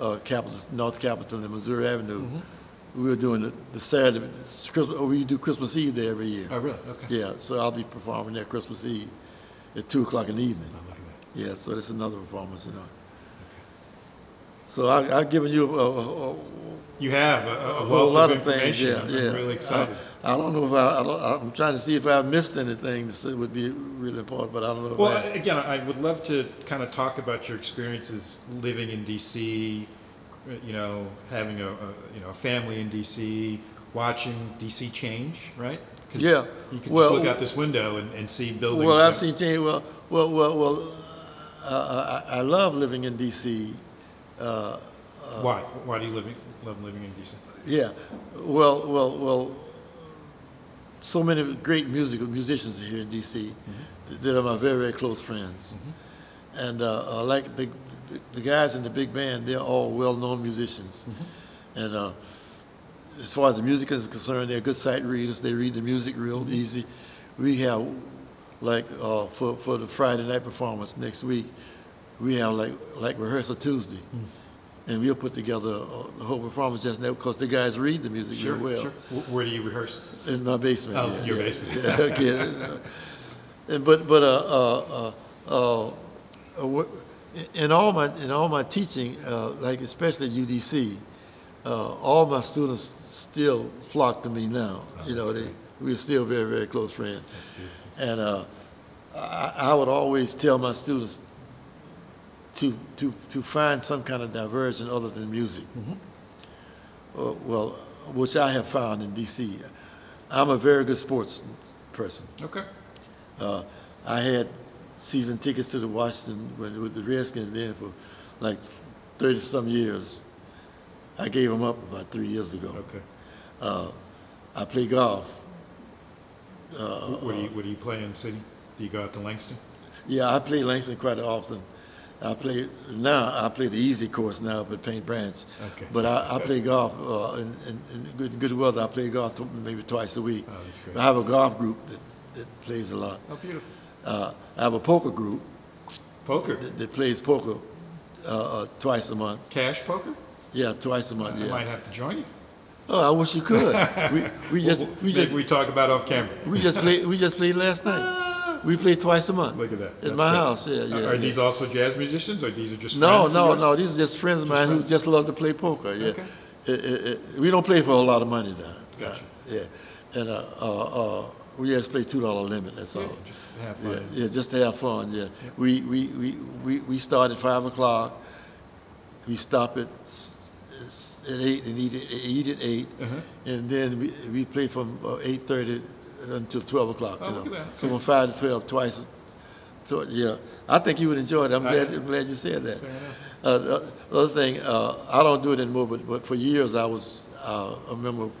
uh, Capitol, North Capitol and Missouri Avenue. Mm-hmm. We were doing the, the Saturday. Christmas, oh, we do Christmas Eve there every year. Oh, really? Okay. Yeah, so I'll be performing there Christmas Eve at two o'clock in the evening. Look at that. Yeah, so that's another performance, you know. So I, I've given you a, a, a, You have a, a a whole lot of information. things. Yeah, I'm, yeah. Really excited. I, I don't know if I, I don't, I'm trying to see if I missed anything that would be really important, but I don't know. If Well, I, again, I would love to kind of talk about your experiences living in DC. You know, having a, a you know a family in DC, watching DC change, right? 'Cause Yeah. You can Well- just look out this window and, and see buildings. well, I've seen change. Well, well, well, well. Uh, I, I love living in D.C. Uh, Why? Why do you living, love living in DC? Yeah, well, well, well. So many great musical musicians are here in D.C. that are my very, very close friends, and uh, uh, like the, the the guys in the big band, they're all well-known musicians, and uh, as far as the music is concerned, they're good sight readers. They read the music real easy. We have like uh, for for the Friday night performance next week, we have like like rehearsal Tuesday and we'll put together the whole performance just now because the guys read the music Sure, well sure. Where do you rehearse? in my basement. Oh, yeah, your yeah, basement. Yeah, okay. and but but uh, uh, uh, uh, in all my in all my teaching, uh, like especially at UDC, uh, all my students still flock to me now. you know, they we're still very very close friends, and uh, I, I would always tell my students to to to find some kind of diversion other than music. Uh, well, which I have found in D.C. I'm a very good sports person. Okay. Uh, I had season tickets to the Washington when, with the Redskins then for like 30 some years. I gave them up about three years ago. Okay. Uh, I play golf. Wh- what do you What do you play in the city? Do you go out to Langston? Yeah, I play Langston quite often. I play now. I play the easy course now up at Paint Branch. Okay. But I, I play golf uh, in, in, in good, good weather. I play golf tw- maybe twice a week. Oh. I have a golf group that, that plays a lot. Oh, beautiful. Uh, I have a poker group Poker. that, that plays poker uh, uh, twice a month. Cash poker. Yeah, twice a month. I Yeah. might have to join you. Oh, I wish you could. we, we just we Maybe just we talk about off camera. we just played we just played last night. We play twice a month. Look at that. At That's my house. Yeah, yeah. Are yeah. these also jazz musicians, or these are just No, friends no, no. These are just friends of mine who just love to play poker. Yeah. Okay. Uh, uh, uh, we don't play for a lot of money now. Gotcha. yeah. And uh, uh, uh, we just play two dollar limit. That's Yeah, all. just have Yeah, fun. yeah, just to have fun. Yeah. We, we, we, we, we start at five o'clock. We stop at, at eight and eat at, eat at 8 Uh-huh. and then we, we play from uh, eight thirty until twelve o'clock. Oh, you know. that. So from five to twelve, twice. So, yeah, I think you would enjoy it. I'm I- glad, I'm glad you said that. Uh, the other thing, uh, I don't do it anymore, but, but for years I was uh, a member of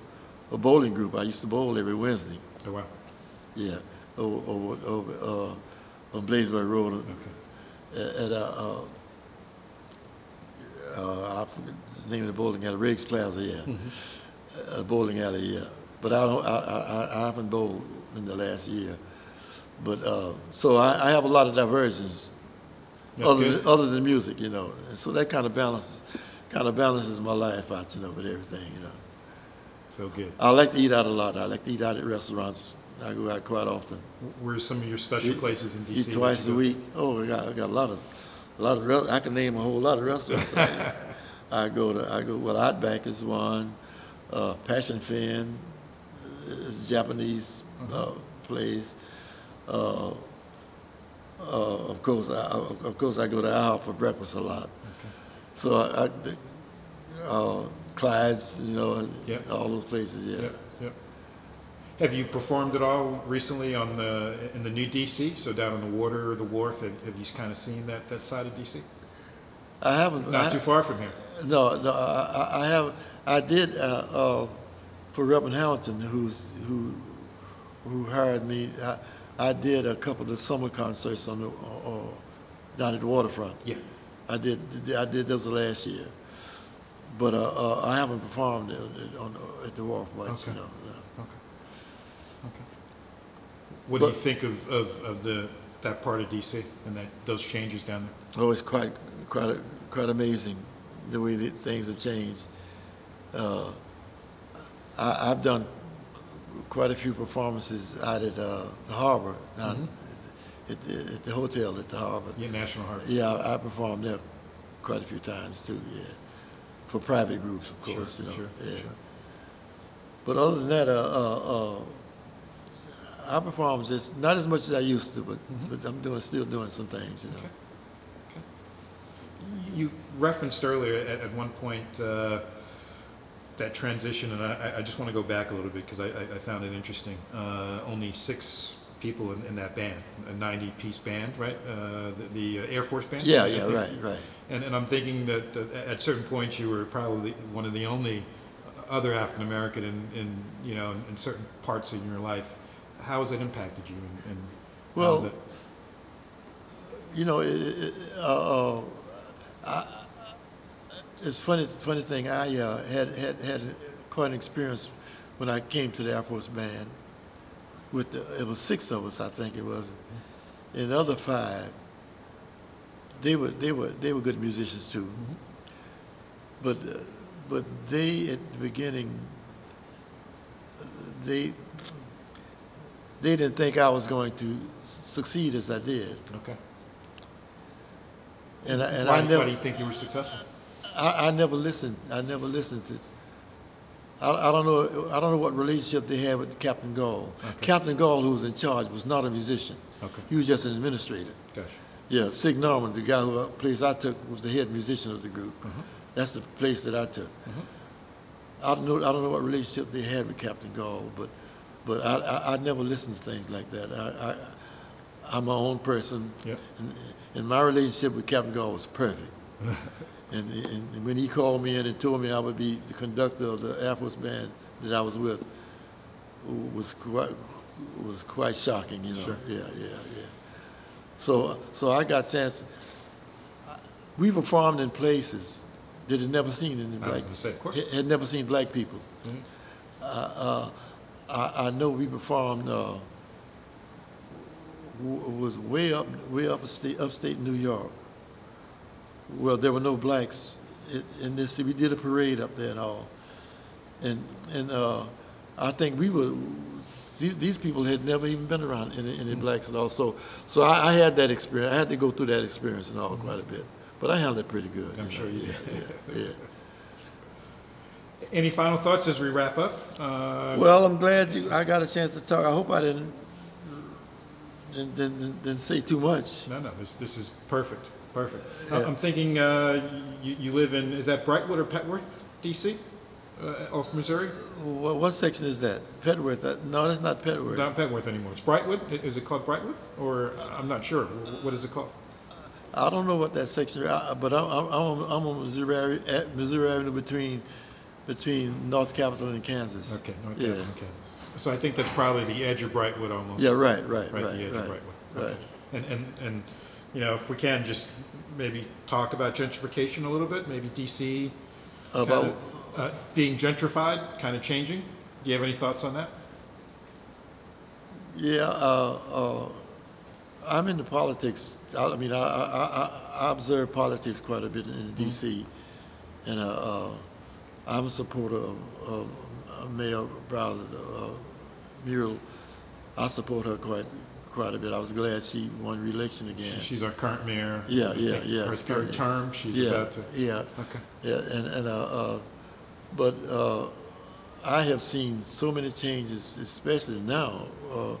a bowling group. I used to bowl every Wednesday. Oh wow. Yeah, over, over, over uh, on Blaisdell Road. Okay. At, uh, uh, uh, I forget the name of the bowling alley, Riggs Plaza, yeah. A bowling alley, yeah. But I don't, I, I, I- haven't bowled in the last year. But, uh, so I, I have a lot of diversions That's other good. than, other than music, you know. And so that kind of balances, kind of balances my life out, you know, with everything, you know. So good. I like to eat out a lot. I like to eat out at restaurants. I go out quite often. Wh- Where's some of your special places in DC? Eat twice a week. Oh, I got, I got a lot of, a lot of. I can name a whole lot of restaurants. I, I go to, I go. Well, Outback is one. Uh, Passion Fin a Japanese uh, place. Uh, uh, of course, I, of course, I go to IHOP for breakfast a lot. So I, I uh, Clyde's, you know, Yep. all those places. Yeah. Yep, yep. Have you performed at all recently on the in the new DC? So down on the water or the wharf, have, have you kind of seen that that side of DC? I haven't. Not I, too far from here. No, no, I, I- I have, I did, uh, uh, for Reverend Hamilton, who's who who hired me. I, I did a couple of the summer concerts on the uh, uh, down at the waterfront. Yeah. I did I did those last year, but uh, uh, I haven't performed at, on at the wharf much. Okay. You know, no. Okay. Okay. What do you think of, of, of the that part of DC and that those changes down there? Oh, it's quite quite quite amazing the way that things have changed. Uh, I, I've done quite a few performances out at uh, the harbor, down at, the, at the hotel at the harbor. Yeah, National Harbor. Yeah, I, I performed there quite a few times too. Yeah, for private groups, of Sure, course. you know. sure, yeah. sure. But other than that, uh, uh, uh, I perform just not as much as I used to, but but I'm doing still doing some things. You know. Okay. You referenced earlier at, at one point uh, that transition, and I, I just want to go back a little bit because I, I, I found it interesting. Uh, only six people in, in that band, a 90-piece band, right? Uh, the, the uh, Air Force band. Yeah, yeah, right, right. And, and I'm thinking that uh, at certain points you were probably one of the only other African American in, in you know in, certain parts of your life. How has it impacted you? And, and Well, it- You know, it, it, uh, uh, I, it's funny. Funny thing. I uh, had had had quite an experience when I came to the Air Force Band. With the, it was six of us, I think it was, and the other five. They were they were they were good musicians too. But uh, but they at the beginning. They they didn't think I was going to succeed as I did. okay. And I, and why, I why do you think you were successful? I, I never listened. I never listened to. I, I don't know. I don't know what relationship they had with Captain Gall. Okay. Captain Gall, who was in charge, was not a musician. Okay. He was just an administrator. Gosh. Yeah, Sig Norman, the guy who uh, place I took, was the head musician of the group. Uh-huh. That's the place that I took. Uh -huh. I don't know. I don't know what relationship they had with Captain Gall, but but I, I, I never listened to things like that. I, I I'm my own person, Yep. and, and my relationship with Captain Gall was perfect. and, and when he called me in and told me I would be the conductor of the Air Force band that I was with, was quite was quite shocking. You know. Sure. Yeah, yeah, yeah. So so I got chance. We performed in places that had never seen any black say, had- never seen black people. Mhm. Uh, uh, I, I know we performed. Uh, w- was way up, way up state, upstate New York. Well, there were no blacks in, this. We did a parade up there and all, and and uh, I think we were. These, people had never even been around any, any Mm. blacks at all. So, so I, I had that experience. I had to go through that experience and all quite a bit, but I handled it pretty good. I'm you sure know. you yeah, did. yeah, yeah. Any final thoughts as we wrap up? Uh, Well, I'm glad you, I got a chance to talk. I hope I didn't, didn't, didn't, didn't say too much. no, no. This this is perfect. Perfect. Yeah. I'm thinking uh, you, you live in is that Brightwood or Petworth, D.C. Uh, off Missouri? What, what section is that? Petworth? Uh, No, that's not Petworth. Not Petworth anymore. It's Brightwood. Is it called Brightwood? Or I'm not sure. What is it called? I don't know what that section, uh, but I'm, I'm, I'm on, I'm on Missouri, at Missouri Avenue between, between North Capitol and Kansas. Okay. North Yeah. Carolina, okay. So I think that's probably the edge of Brightwood almost. Yeah, right, right, Right, right, the edge of right, Brightwood. right. Okay. And, and, and, you know, if we can just maybe talk about gentrification a little bit, maybe DC About, kinda, uh, being gentrified, kind of changing. Do you have any thoughts on that? yeah, uh, uh, I'm into politics. I, I mean, I, I, I, observe politics quite a bit in DC, and uh, uh, I'm a supporter of, of uh, Mayor Bowser, uh, Muriel. I support her quite quite a bit. I was glad she won re-election again. She's our current mayor. Yeah, yeah, yeah, Her third current. term, she's yeah, about to. yeah, Okay. yeah, and and uh, uh, but uh, I have seen so many changes, especially now. Uh,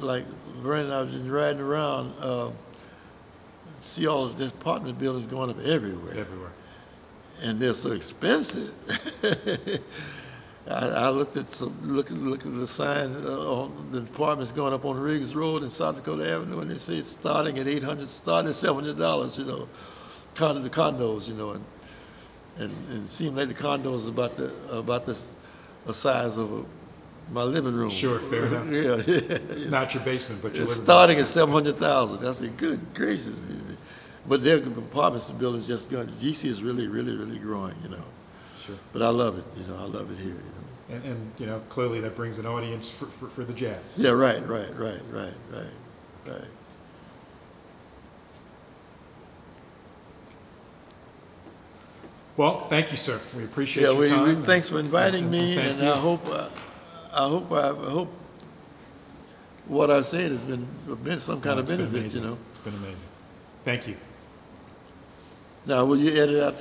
like Brandon, I've been riding around, uh, see all the apartment buildings going up everywhere, Everywhere. and they're so expensive. I, I looked at some, look, at- look at the sign uh, on the apartments going up on Riggs Road and South Dakota Avenue, and they say it's starting at eight hundred, starting at seven hundred dollars. You know, condo the condos. You know, and and, and it seemed like the condos about the about the a size of a, my living room. Sure, fair enough. yeah, yeah. Not your basement, but your It's room. starting at seven hundred thousand. I said, good gracious. But their apartments and buildings just going, DC is really, really, really growing, you know. Sure. But I love it, you know, I love it here, you know. And, and, you know, clearly that brings an audience for, for, for the jazz. Yeah, right, right, right, right, right, right. Well, thank you, sir. We appreciate Yeah, your we, time. we, thanks for inviting me, and you. I hope, uh, I hope, I hope what I've said has been, been some kind No, of benefit, you know. It's been amazing. Thank you. Now, will you edit out